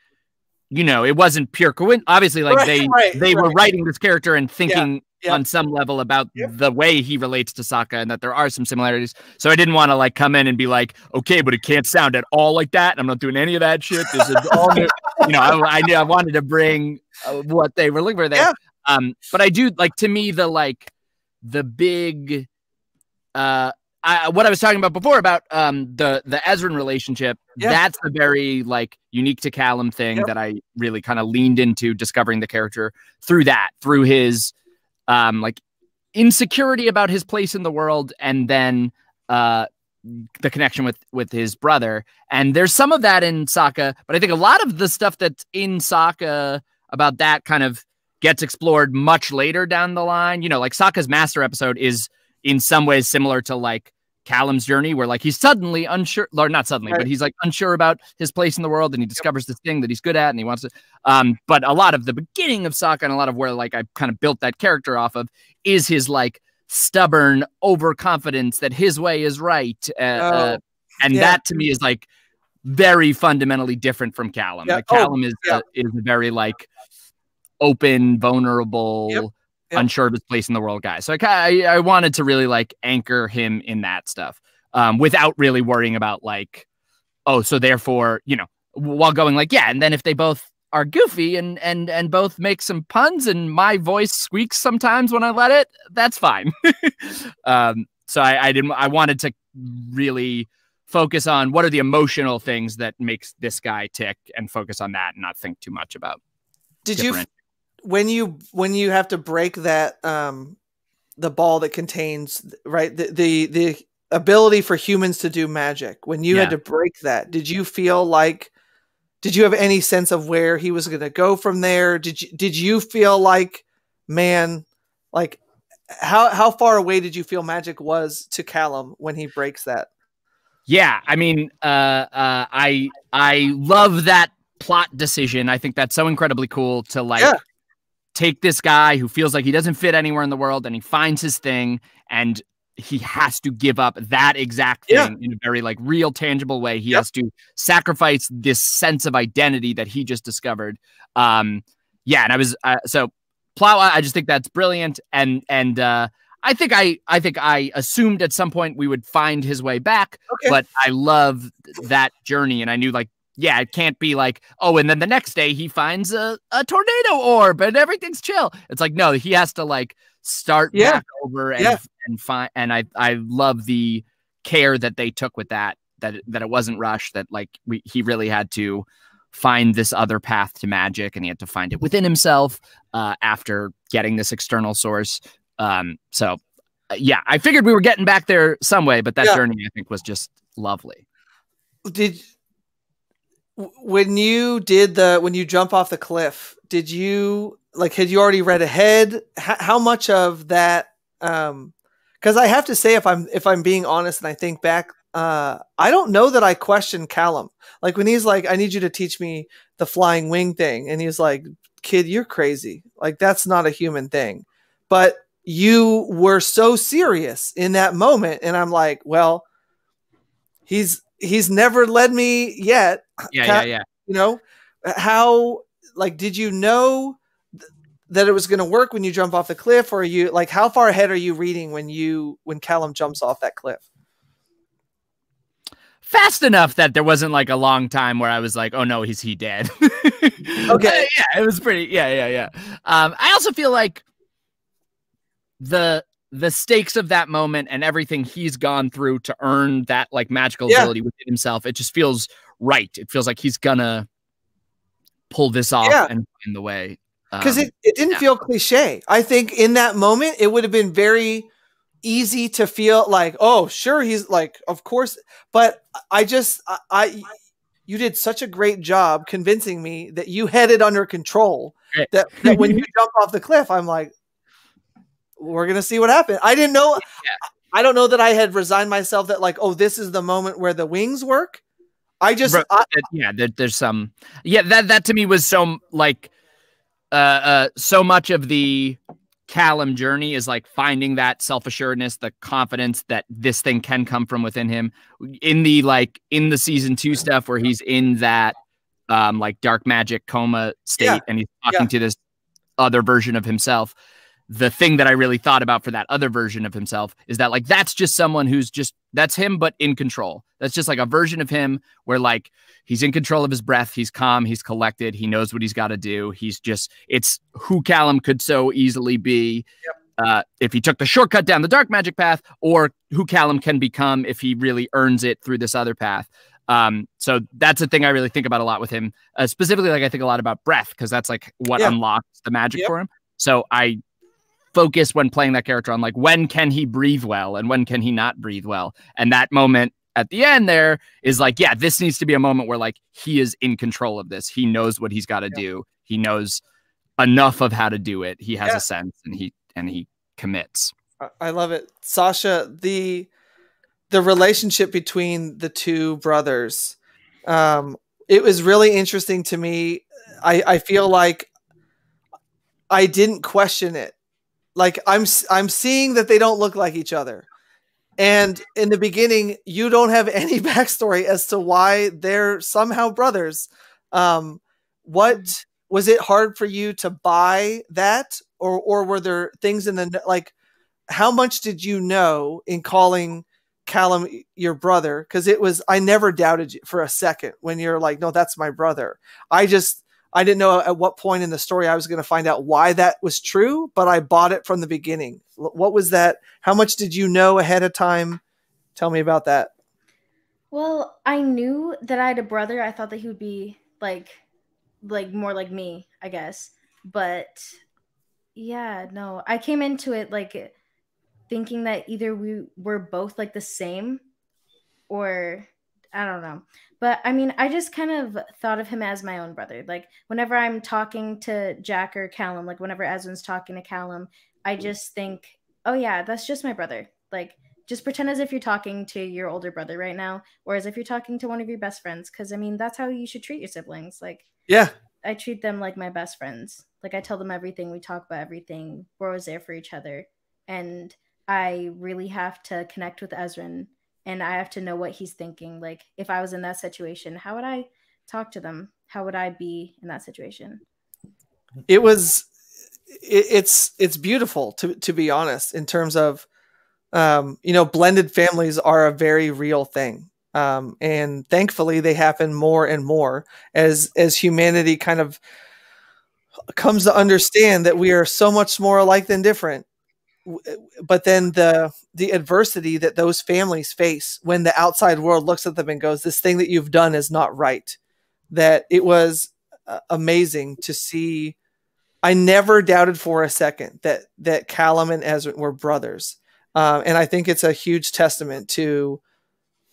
You know, it wasn't pure coincidence. Obviously, like Right, they right, they were writing this character and thinking yeah. on some level about the way he relates to Sokka and that there are some similarities. So I didn't want to like come in and be like, okay, but it can't sound at all like that. I'm not doing any of that shit. This is all new. You know, I, I knew I wanted to bring uh, what they were looking for there. Yeah. Um, but I do like to me the like the big uh I, what I was talking about before about um the the Ezran relationship Yeah. that's a very like unique to Callum thing Yep. that I really kind of leaned into discovering the character through that through his um like insecurity about his place in the world and then uh the connection with with his brother and there's some of that in Sokka but I think a lot of the stuff that's in Sokka about that kind of gets explored much later down the line you know like Sokka's master episode is in some ways similar to like Callum's journey, where like he's suddenly unsure, or not suddenly, Right. but he's like unsure about his place in the world, and he discovers this thing that he's good at, and he wants to. Um, but a lot of the beginning of Sokka and a lot of where like I kind of built that character off of is his like stubborn overconfidence that his way is right, uh, uh, and yeah. that to me is like very fundamentally different from Callum. Yeah. Like Oh, Callum is yeah. a, is very like open, vulnerable, Yep. Yep. unsure of his place in the world guy. So I, I I wanted to really like anchor him in that stuff, um, without really worrying about like, oh, so therefore, you know, while going like, yeah, and then if they both are goofy and and and both make some puns and my voice squeaks sometimes when I let it, that's fine. um, so I, I didn't. I wanted to really focus on what are the emotional things that makes this guy tick and focus on that and not think too much about did you. When you when you have to break that um the ball that contains right the the, the ability for humans to do magic when you Yeah. had to break that did you feel like did you have any sense of where he was going to go from there did you did you feel like man like how how far away did you feel magic was to Callum when he breaks that Yeah, I mean, uh, uh, I I love that plot decision. I think that's so incredibly cool to like Yeah. Take this guy who feels like he doesn't fit anywhere in the world, and he finds his thing, and he has to give up that exact thing Yeah. in a very like real, tangible way. He Yep. has to sacrifice this sense of identity that he just discovered. Um, yeah, and I was uh, so plow. I just think that's brilliant, and and uh, I think I I think I assumed at some point we would find his way back okay but I love that journey. And I knew like, yeah, it can't be like, oh, and then the next day he finds a, a tornado orb and everything's chill. It's like, no, he has to like start Yeah. back over and Yeah. and find and I I love the care that they took with that, that that it wasn't rushed, that like we he really had to find this other path to magic and he had to find it within himself uh after getting this external source. Um so uh, yeah, I figured we were getting back there some way, but that Yeah. journey I think was just lovely. did when you did the when you jump off the cliff did you like had you already read ahead? H- how much of that um because i have to say if i'm if i'm being honest and i think back uh i don't know that i questioned callum. Like when he's like i need you to teach me the flying wing thing and he's like kid you're crazy. Like that's not a human thing. But you were so serious in that moment and i'm like well he's he's never led me yet Yeah, yeah, yeah. you know how like did you know th- that it was going to work when you jump off the cliff or are you like how far ahead are you reading when you when callum jumps off that cliff Fast enough that there wasn't like a long time where I was like, "Oh no, is he dead?" Okay. yeah, it was pretty. Yeah, yeah, yeah. Um, I also feel like the the stakes of that moment and everything he's gone through to earn that like magical Yeah. ability within himself, it just feels right. It feels like he's gonna pull this off Yeah. and find the way. because Um, it, it didn't yeah. feel cliche i think in that moment it would have been very easy to feel like oh sure he's like of course but i just I, I you did such a great job convincing me that you had it under control that, that when you jump off the cliff i'm like we're gonna see what happened. I didn't know i don't know that i had resigned myself that like oh this is the moment where the wings work. I just I, yeah there, there's some yeah that that to me was so like uh uh so much of the Callum journey is like finding that self-assuredness the confidence that this thing can come from within him. In the like in the season 2 stuff where he's in that um like dark magic coma state Yeah. and he's talking to this other version of himself the thing that I really thought about for that other version of himself is that like that's just someone who's just that's him but in control. That's just like a version of him where like he's in control of his breath, he's calm, he's collected, he knows what he's got to do. He's just it's who Callum could so easily be uh, if he took the shortcut down the dark magic path, or who Callum can become if he really earns it through this other path. Um, so that's a thing I really think about a lot with him. Uh, specifically, like I think a lot about breath because that's like what Yeah. unlocks the magic Yep. for him. So I focus when playing that character on like when can he breathe well and when can he not breathe well and that moment at the end there is like yeah this needs to be a moment where like he is in control of this he knows what he's got to Yeah. do he knows enough of how to do it he has Yeah. a sense and he and he commits I- I love it, Sasha. The the relationship between the two brothers, um, it was really interesting to me. I I feel like I didn't question it. Like I'm I'm seeing that they don't look like each other, and in the beginning, you don't have any backstory as to why they're somehow brothers. Um, what was it hard for you to buy that, or or were there things in the like? how much did you know in calling Callum your brother? Because it was, I never doubted you for a second when you're like, no, that's my brother. I just, I didn't know at what point in the story I was going to find out why that was true, but I bought it from the beginning. What was that? How much did you know ahead of time? Tell me about that. Well, I knew that I had a brother. I thought that he would be like like more like me, I guess. but yeah, no, I came into it like thinking that either we were both like the same or I don't know. But I mean, I just kind of thought of him as my own brother. Like whenever I'm talking to Jack or Callum, like whenever Ezran's talking to Callum, I mm-hmm. just think, oh yeah, that's just my brother. Like just pretend as if you're talking to your older brother right now, or as if you're talking to one of your best friends. Cause I mean, that's how you should treat your siblings. Like, yeah, I treat them like my best friends. Like I tell them everything, we talk about everything. We're always there for each other. And I really have to connect with Ezran and I have to know what he's thinking. Like if I was in that situation, how would I talk to them? How would I be in that situation? It was it, it's it's beautiful to to be honest in terms of um, you know blended families are a very real thing um, and thankfully they happen more and more as as humanity kind of comes to understand that we are so much more alike than different but then the the adversity that those families face when the outside world looks at them and goes this thing that you've done is not right. That it was uh, amazing to see. I never doubted for a second that that callum and ezran were brothers. Um, and i think it's a huge testament to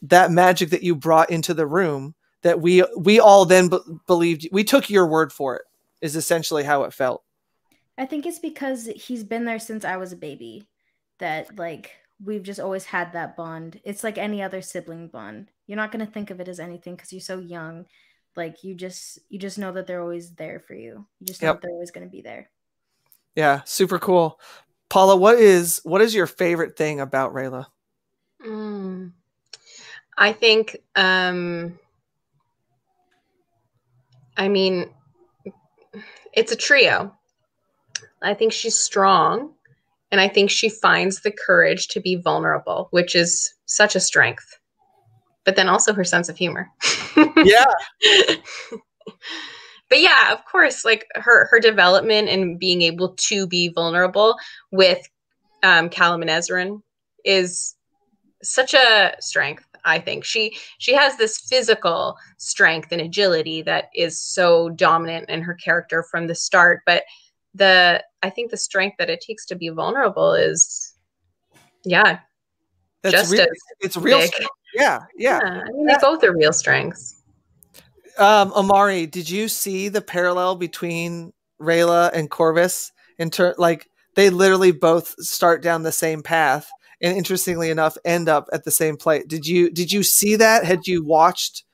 that magic that you brought into the room that we we all then believed we took your word for it is essentially how it felt I think it's because he's been there since I was a baby that like we've just always had that bond. It's like any other sibling bond. You're not going to think of it as anything cuz you're so young. Like you just you just know that they're always there for you. You just know yep. that they're always going to be there. Yeah, super cool. Paula, what is what is your favorite thing about Rayla? Mm, I think um I mean it's a trio I think she's strong and I think she finds the courage to be vulnerable, which is such a strength. But then also her sense of humor. yeah. but yeah, of course, like her her development and being able to be vulnerable with um, Callum and Ezran is such a strength. I think she she has this physical strength and agility that is so dominant in her character from the start, but the I think the strength that it takes to be vulnerable is, yeah, That's just real, it's real. Yeah, yeah, yeah. I mean, they both are real strengths. Um, Omari, did you see the parallel between Rayla and Corvus? In ter- like they literally both start down the same path, and interestingly enough, end up at the same place. Did you did you see that? Had you watched?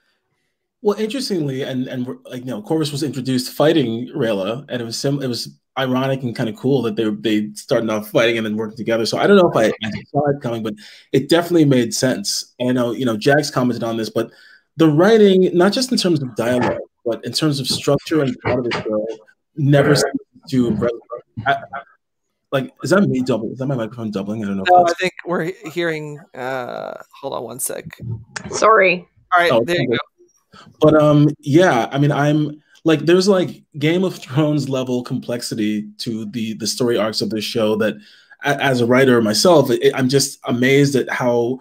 Well, interestingly, and and like you know, Corvus was introduced fighting Rayla, and it was sim- it was ironic and kind of cool that they they started off fighting and then working together. So I don't know if I, I saw it coming, but it definitely made sense. And I know you know Jack's commented on this, but the writing, not just in terms of dialogue, but in terms of structure and part of the show, never to I, like is that me double? Is that my microphone doubling? I don't know. No, I think we're hearing. uh Hold on one sec. Sorry. All right, oh, there you go. But um, yeah, I mean, I'm like there's like Game of Thrones level complexity to the the story arcs of this show that as a writer myself, it, I'm just amazed at how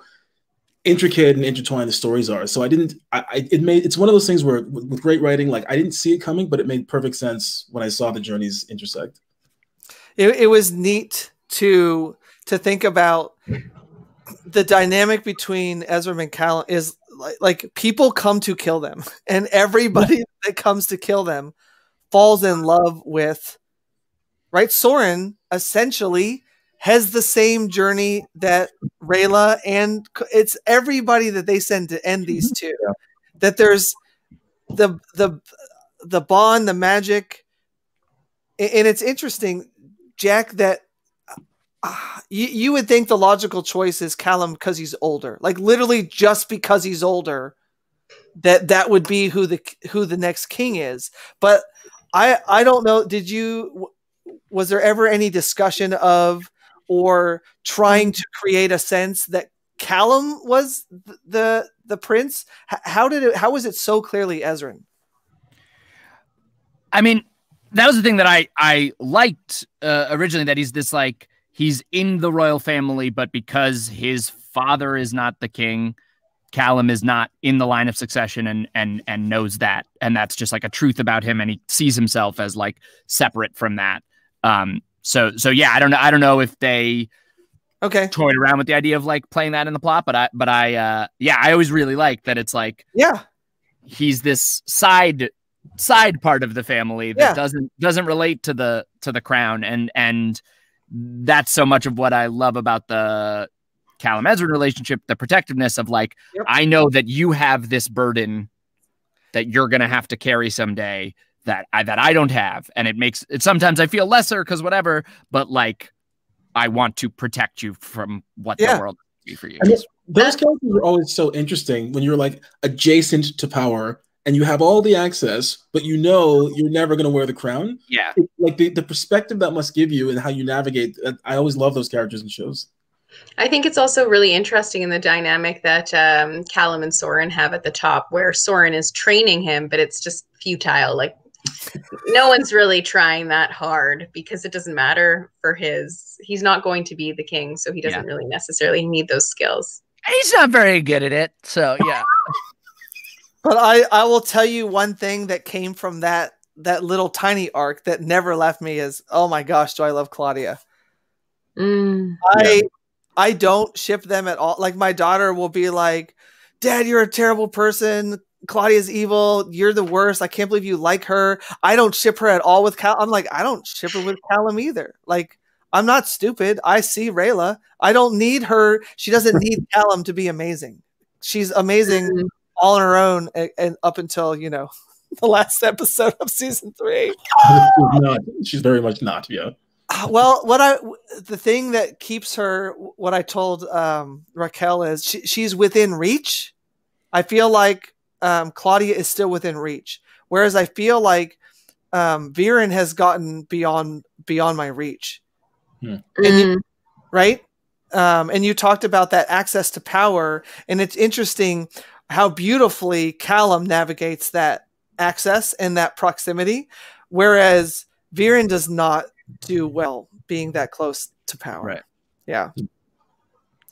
intricate and intertwined the stories are. So I didn't, I, I, it made, it's one of those things where with, great writing, like I didn't see it coming, but it made perfect sense when I saw the journeys intersect. It, it was neat to, to think about the dynamic between Ezran and Callum is like, like people come to kill them. And everybody that comes to kill them falls in love with right? Soren essentially has the same journey that rayla and it's everybody that they send to end these mm-hmm. two. Yeah. that there's the the the bond the magic. And it's interesting jack that you, you would think the logical choice is Callum because he's older. Like literally just because he's older, that that would be who the who the next king is. But I I don't know. Did you was there ever any discussion of or trying to create a sense that Callum was the the prince? How did it? How was it so clearly Ezran? I mean, that was the thing that I I liked uh, originally. That he's this like he's in the royal family, but because his father is not the king, Callum is not in the line of succession and and and knows that, and that's just like a truth about him, and he sees himself as like separate from that. Um, so so yeah, I don't know. I don't know if they Okay. toyed around with the idea of like playing that in the plot, but I but I uh yeah, I always really like that it's like Yeah. he's this side side part of the family that Yeah. doesn't doesn't relate to the to the crown and and that's so much of what I love about the Callum Ezran relationship, the protectiveness of like Yep. I know that you have this burden that you're gonna have to carry someday that I that I don't have, and it makes it sometimes I feel lesser because whatever, but like I want to protect you from what Yeah. the world be for you. I mean, those characters are always so interesting when you're like adjacent to power and you have all the access, but you know you're never going to wear the crown. yeah, It- like the, the perspective that must give you and how you navigate. uh, I always love those characters and shows. I think it's also really interesting in the dynamic that um, Callum and Soren have at the top, where Soren is training him, but it's just futile. Like no one's really trying that hard because it doesn't matter for his. He's not going to be the king, so he doesn't really necessarily need those skills. he's not very good at it, so yeah. But I, I will tell you one thing that came from that that little tiny arc that never left me is oh my gosh, do I love Claudia. Mm. I I don't ship them at all. Like my daughter will be like, "Dad, you're a terrible person. Claudia's evil. You're the worst. I can't believe you like her. I don't ship her at all with Cal." I'm like, I don't ship her with Callum either. Like, I'm not stupid. I see Rayla. I don't need her. She doesn't need Callum to be amazing. She's amazing Mm. All on her own, and, and up until you know the last episode of season three. she's not. She's very much not. Yeah. Uh, well what i the thing that keeps her what i told um racquel is she, she's within reach i feel like um claudia is still within reach whereas i feel like um viren has gotten beyond beyond my reach And you- Mm. right um and you talked about that access to power and it's interesting how beautifully callum navigates that access and that proximity whereas viren does not do well being that close to power Right. yeah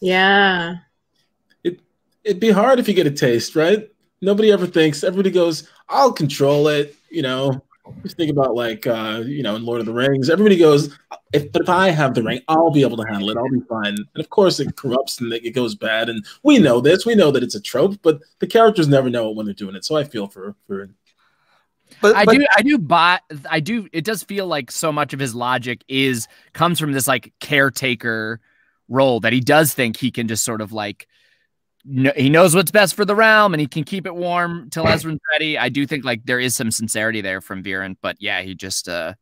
Yeah. It'd be hard if you get a taste, right? Nobody ever thinks. Everybody goes, "I'll control it." You know, just think about like uh, you know in Lord of the Rings. Everybody goes, "If but if I have the ring, I'll be able to handle it. I'll be fine." And of course, it corrupts and it goes bad. And we know this. We know that it's a trope, but the characters never know it when they're doing it. So I feel for for but, I but do I do buy I do it does feel like so much of his logic is comes from this like caretaker role that he does think he can just sort of like kn- he knows what's best for the realm and he can keep it warm till Ezran's ready. I do think like there is some sincerity there from Viren, but yeah, he just uh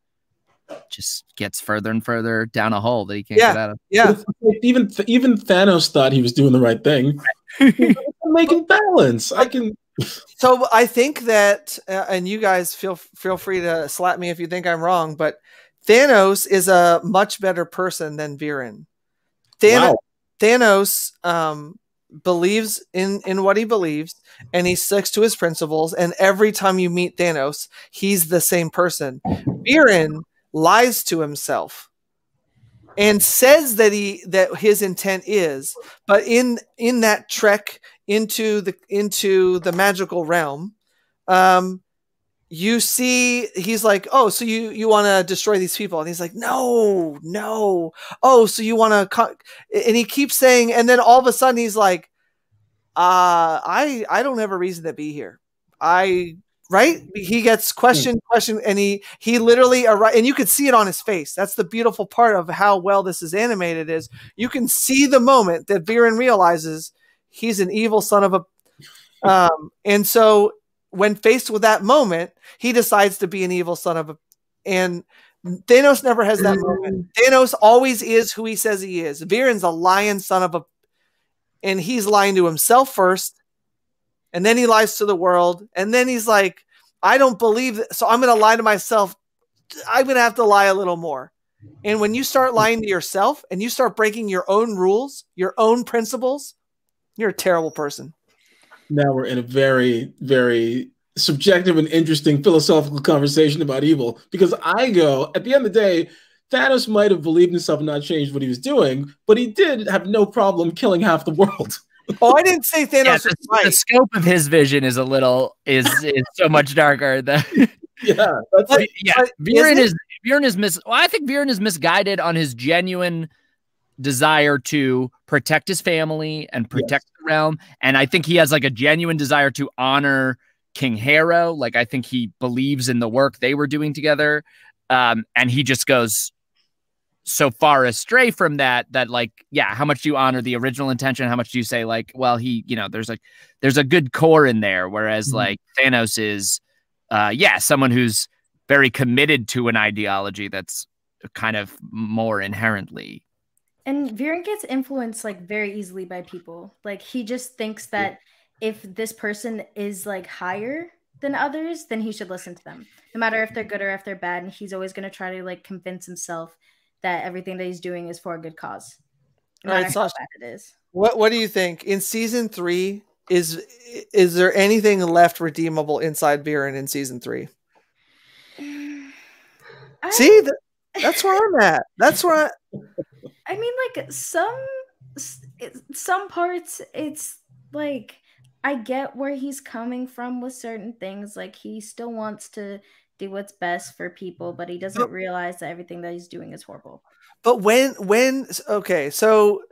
just gets further and further down a hole that he can't Yeah. get out of. yeah But even even Thanos thought he was doing the right thing. I'm making balance. I can. so i think that uh, and you guys feel feel free to slap me if you think i'm wrong but thanos is a much better person than viren thanos, Wow. Thanos um, believes in in what he believes, and he sticks to his principles. And every time you meet Thanos, he's the same person. Viren lies to himself and says that he that his intent is, but in in that trek into the into the magical realm, um, you see he's like, oh, so you you want to destroy these people, and he's like, no, no, oh, so you want to, and he keeps saying, and then all of a sudden he's like, uh, I I don't have a reason to be here. I right? He gets question question, and he he literally and you could see it on his face. That's the beautiful part of how well this is animated. Is you can see the moment that Viren realizes he's an evil son of a, um, and so when faced with that moment, he decides to be an evil son of a, and Thanos never has that moment. Mm. Thanos always is who he says he is. Viren's a lion son of a, and he's lying to himself first, and then he lies to the world, and then he's like, I don't believe that, so I'm going to lie to myself. I'm going to have to lie a little more. And when you start lying to yourself and you start breaking your own rules, your own principles, you're a terrible person. Now we're in a very, very subjective and interesting philosophical conversation about evil because I go, at the end of the day, Thanos might have believed himself and not changed what he was doing, but he did have no problem killing half the world. Oh, I didn't say Thanos Yeah, was the, right. the scope of his vision is a little is is so much darker. That Yeah, that's But- yeah, but Viren isn't- Viren is mis. Well, I think Viren is misguided on his genuine desire to protect his family and protect the realm, and I think he has like a genuine desire to honor King Harrow. Like I think he believes in the work they were doing together, um, and he just goes so far astray from that that like yeah how much do you honor the original intention how much do you say like well he you know there's like there's a good core in there whereas Mhm. like thanos is uh yeah someone who's very committed to an ideology that's kind of more inherently And Viren gets influenced like very easily by people. Like he just thinks that if this person is like higher than others, then he should listen to them. No matter if they're good or if they're bad. And he's always gonna try to like convince himself that everything that he's doing is for a good cause. No All right, Sasha. bad it is. What What do you think in season three? Is is there anything left redeemable inside Viren in season three? I- See, th- that's where I'm at. That's where I, I mean, like some some parts, it's like I get where he's coming from with certain things. Like he still wants to do what's best for people, but he doesn't But- realize that everything that he's doing is horrible. But when when okay, so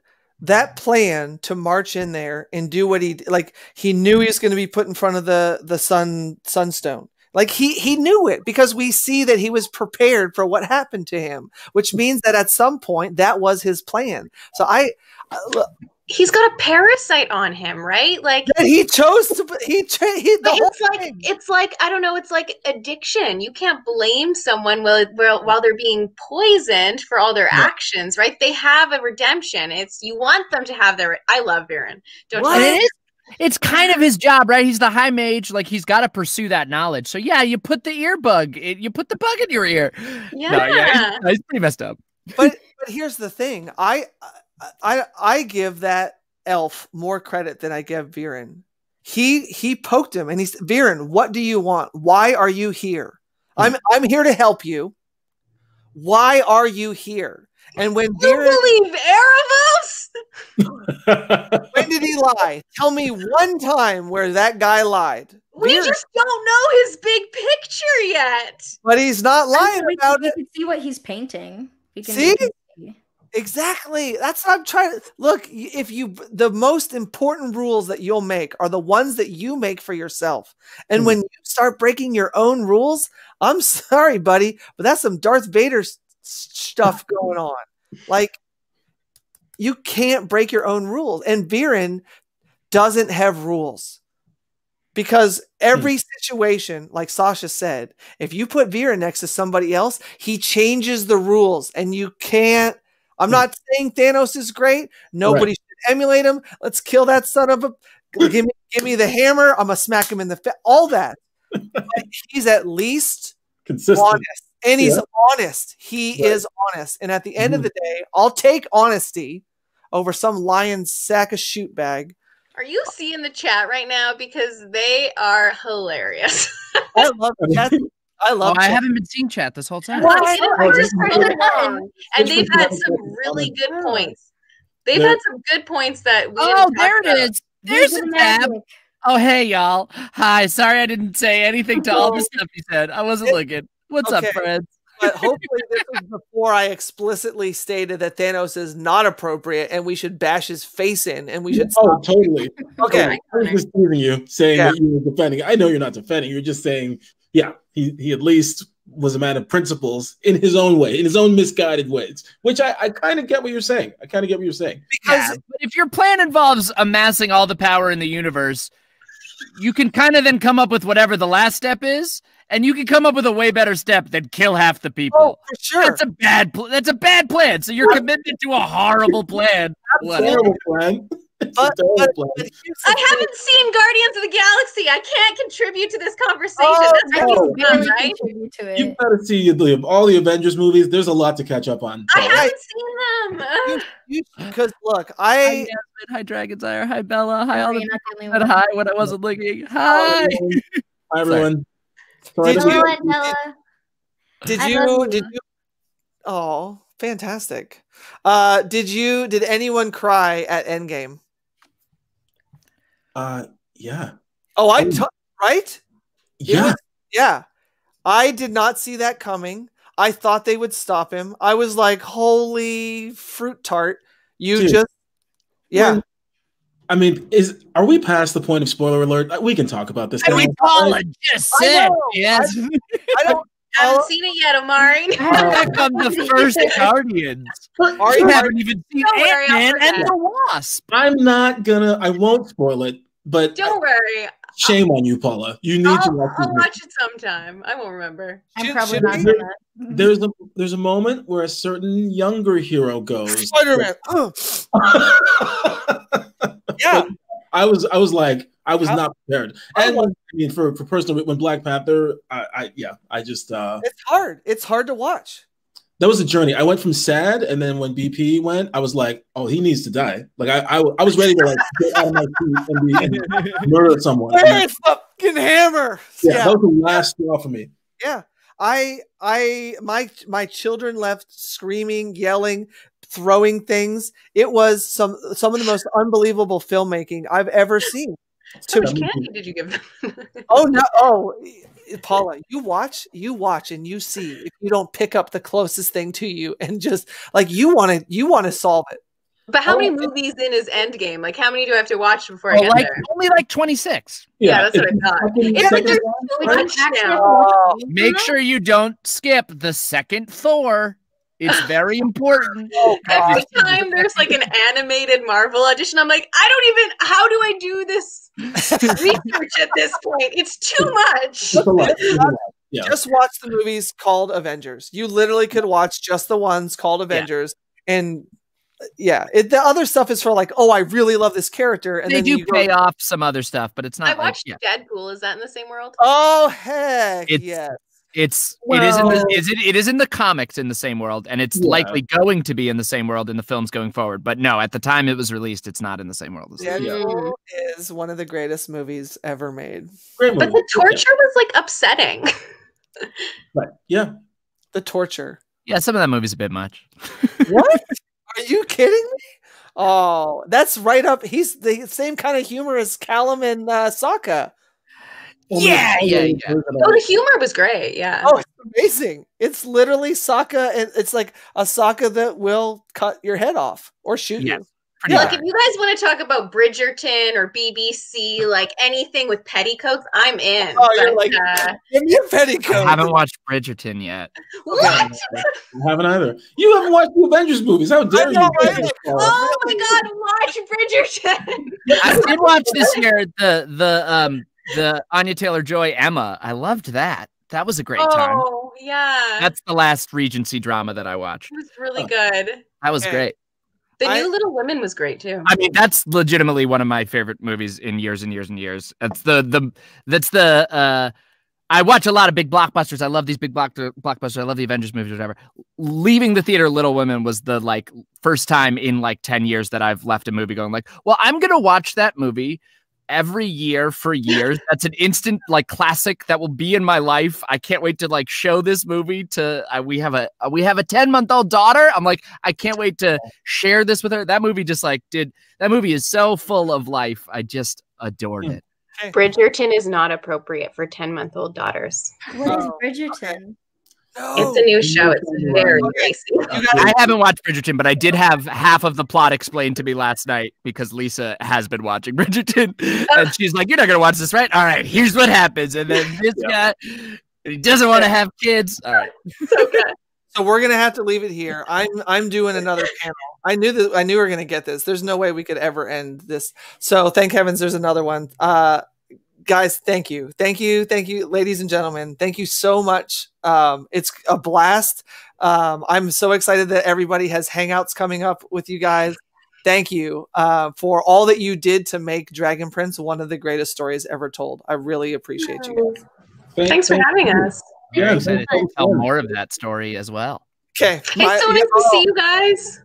that plan to march in there and do what he like he knew he was going to be put in front of the the sun sunstone. Like he he knew it because we see that he was prepared for what happened to him, which means that at some point that was his plan. So I uh, He's got a parasite on him, right? Like that he chose to he, cha- he the But whole it's like thing. it's like I don't know. It's like addiction. You can't blame someone while while, while they're being poisoned for all their Yeah. actions, right? They have a redemption. It's you want them to have their. I love Viren. Don't What? you? And it is kind of his job right he's the high mage like he's got to pursue that knowledge so yeah you put the earbug it, you put the bug in your ear Yeah. No, yeah he's, he's pretty messed up but but here's the thing I I I give that elf more credit than I give Viren. He he poked him and he's Viren, what do you want? Why are you here? Hmm. I'm I'm here to help you. Why are you here? And when You Viren believe Aaravos? when did he lie? Tell me one time where that guy lied. We Viren- just don't know his big picture yet. but he's not lying we, about we it. can see what he's painting. We can, See? see. Exactly. That's what I'm trying to look. If you, the most important rules that you'll make are the ones that you make for yourself. And Hmm. when you start breaking your own rules, I'm sorry, buddy, but that's some Darth Vader s- stuff going on. Like, you can't break your own rules. And Viren doesn't have rules because every hmm. situation, like Sasha said, if you put Viren next to somebody else, he changes the rules, and you can't. I'm not hmm. saying Thanos is great. Nobody should emulate him. Let's kill that son of a. Give me, give me the hammer. I'm gonna smack him in the face. All that. But he's at least Consistent. honest, and he's Yeah. honest. He Right. is honest. And at the end of Mhm. the day, I'll take honesty over some lion's sack of shoot bag. Are you seeing the chat right now? Because they are hilarious. I love chat. I oh, love. i haven't been seeing chat this whole time Well, I, I know, I Oh, just this is heard good. it wrong. And they've had some really good points. They've had some good points that we oh there talk it about. is there's a tab oh hey y'all hi sorry i didn't say anything to all the stuff you said i wasn't looking what's up Okay. friends But hopefully, this is before I explicitly stated that Thanos is not appropriate and we should bash his face in and we should Oh, stop. totally. Okay. Oh, I was just teasing you, saying Yeah. that you were defending. I know you're not defending. You're just saying, yeah, he, he at least was a man of principles in his own way, in his own misguided ways. Which I, I kind of get what you're saying. I kind of get what you're saying. Because Yeah, if your plan involves amassing all the power in the universe, you can kind of then come up with whatever the last step is, and you can come up with a way better step than kill half the people. oh, for sure. That's a bad. Pl- that's a bad plan. So your commitment to a horrible plan. Well, Terrible plan. But- but- but I haven't seen Guardians of the Galaxy. I can't contribute to this conversation. Oh, That's no. Done, right? You, you better it. got to see the, all the Avengers movies. There's a lot to catch up on. I haven't seen them. Because look, I Yasmin, hi Dragon's Ire, hi Bella, hi all the the only one. hi when I wasn't looking. Hi. Hi, everyone. Sorry Did you- be- Hello, Adela. did you love you. did you Oh, fantastic. Uh did you did anyone cry at Endgame? Uh, yeah, Oh, I Oh. right? Yeah. was- yeah. I did not see that coming. I thought they would stop him. I was like, "Holy fruit tart! You Dude. just yeah." When- I mean, is are we past the point of spoiler alert? We can talk about this. I mean, now. Paula just I said, know. yes. I don't. haven't Oh. seen it yet, Omari. Back on the first Guardians. Are You you haven't even seen Don't Ant Man and the Wasp. I'm not gonna. I won't spoil it, but Don't worry. shame on you, Paula. You need to I'll, watch. I'll watch it sometime. I won't remember. I'm Should- probably should not we- gonna. There's a there's a moment where a certain younger hero goes. Spider-Man? Ugh. yeah. I was I was like I was How- not prepared. And I mean for for personal when Black Panther, I, I yeah, I just uh It's hard. It's hard to watch. that was a journey. I went from sad and then when BP went, I was like, oh, he needs to die. Like I I, I was ready to like get out of my seat and, be, and murder someone. The fucking hammer? yeah, Yeah. that was the last straw for me. Yeah. I I my my children left screaming, yelling, throwing things. It was some some of the most unbelievable filmmaking I've ever seen. How To much candy did you give them? oh no oh Paula, you watch, you watch and you see if you don't pick up the closest thing to you and just like you want to you want to solve it. but how Oh. many movies in is Endgame? Like, how many do I have to watch before I Oh, get like there? only like 26. Yeah, that's what I thought. fucking It's like second there's one- too Wait, you much actually have now. to watch the movie Make sure you don't skip the second Thor. It's very important. Oh Every time there's like an animated Marvel audition, I'm like, I don't even. How do I do this research at this point? It's too much. That's a lot. That's a lot. Yeah. Just watch the movies called Avengers. You literally could watch just the ones called Avengers and uh, yeah, it, the other stuff is for like, oh, I really love this character, and they then do you go, pay off some other stuff, but it's not I like watched yeah. Deadpool. Is that in the same world? Oh heck, It's- yes. It's it is in the is it, it is in the comics in the same world, and it's Yeah. likely going to be in the same world in the films going forward. But no, at the time it was released, it's not in the same world. As Yeah. Deadpool is one of the greatest movies ever made. Great But the torture was like upsetting. Right. Yeah. The torture. Yeah, some of that movie's a bit much. What? Are you kidding me? Oh, that's right up. He's the same kind of humor as Callum and uh, Sokka. Yeah, yeah, yeah. Oh, the humor was great. Yeah. Oh, it's amazing! It's literally Sokka, and it's like a Sokka that will cut your head off or shoot Yeah. you. Pretty Yeah. Like if you guys want to talk about Bridgerton or BBC, like anything with petticoats, I'm in. Oh, you're like, uh, Give me a petticoat. I haven't watched Bridgerton yet. what? I haven't either. You haven't watched the Avengers movies. How dare know, you? right? Oh my god, watch Bridgerton. I did watch this year the the um the Anya Taylor Joy Emma. I loved that. That was a great time. Oh yeah, That's the last Regency drama that I watched. it was really good. That was Okay. great. The I- new Little Women was great too. I mean, that's legitimately one of my favorite movies in years and years and years. That's the the that's the uh I watch a lot of big blockbusters. I love these big block blockbusters. I love the Avengers movies, whatever. Leaving the theater, Little Women was the like first time in like 10 years that I've left a movie going like, well, I'm gonna watch that movie every year for years. That's an instant like classic that will be in my life. I can't wait to like show this movie to uh, we have a uh, we have a 10 month old daughter. I'm like, I can't wait to share this with her. That movie just like did that movie is so full of life. I just adored Hmm. it. Bridgerton is not appropriate for ten month old daughters. What is Bridgerton? No. It's a new show. It's very Okay. racy. You gotta- I haven't watched Bridgerton, but I did have half of the plot explained to me last night because Lisa has been watching Bridgerton, and she's like, "You're not gonna watch this, right? All right, here's what happens." And then this guy, he doesn't want to have kids. All right, So good. So we're gonna have to leave it here. I'm I'm doing another panel. I knew that I knew we were gonna get this. There's no way we could ever end this. So thank heavens there's another one. Uh guys, thank you. Thank you, thank you, ladies and gentlemen. Thank you so much. Um it's a blast. Um I'm so excited that everybody has hangouts coming up with you guys. Thank you uh, for all that you did to make Dragon Prince one of the greatest stories ever told. I really appreciate you. guys. Thanks for having us. Yeah, Very excited to tell more of that story as well. Okay. It's so nice to see you guys.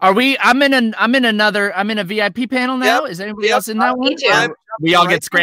Are we? I'm in an. I'm in another. I'm in a VIP panel now. Is anybody Yep. else in that one? Me too. We all Right. get scrambled.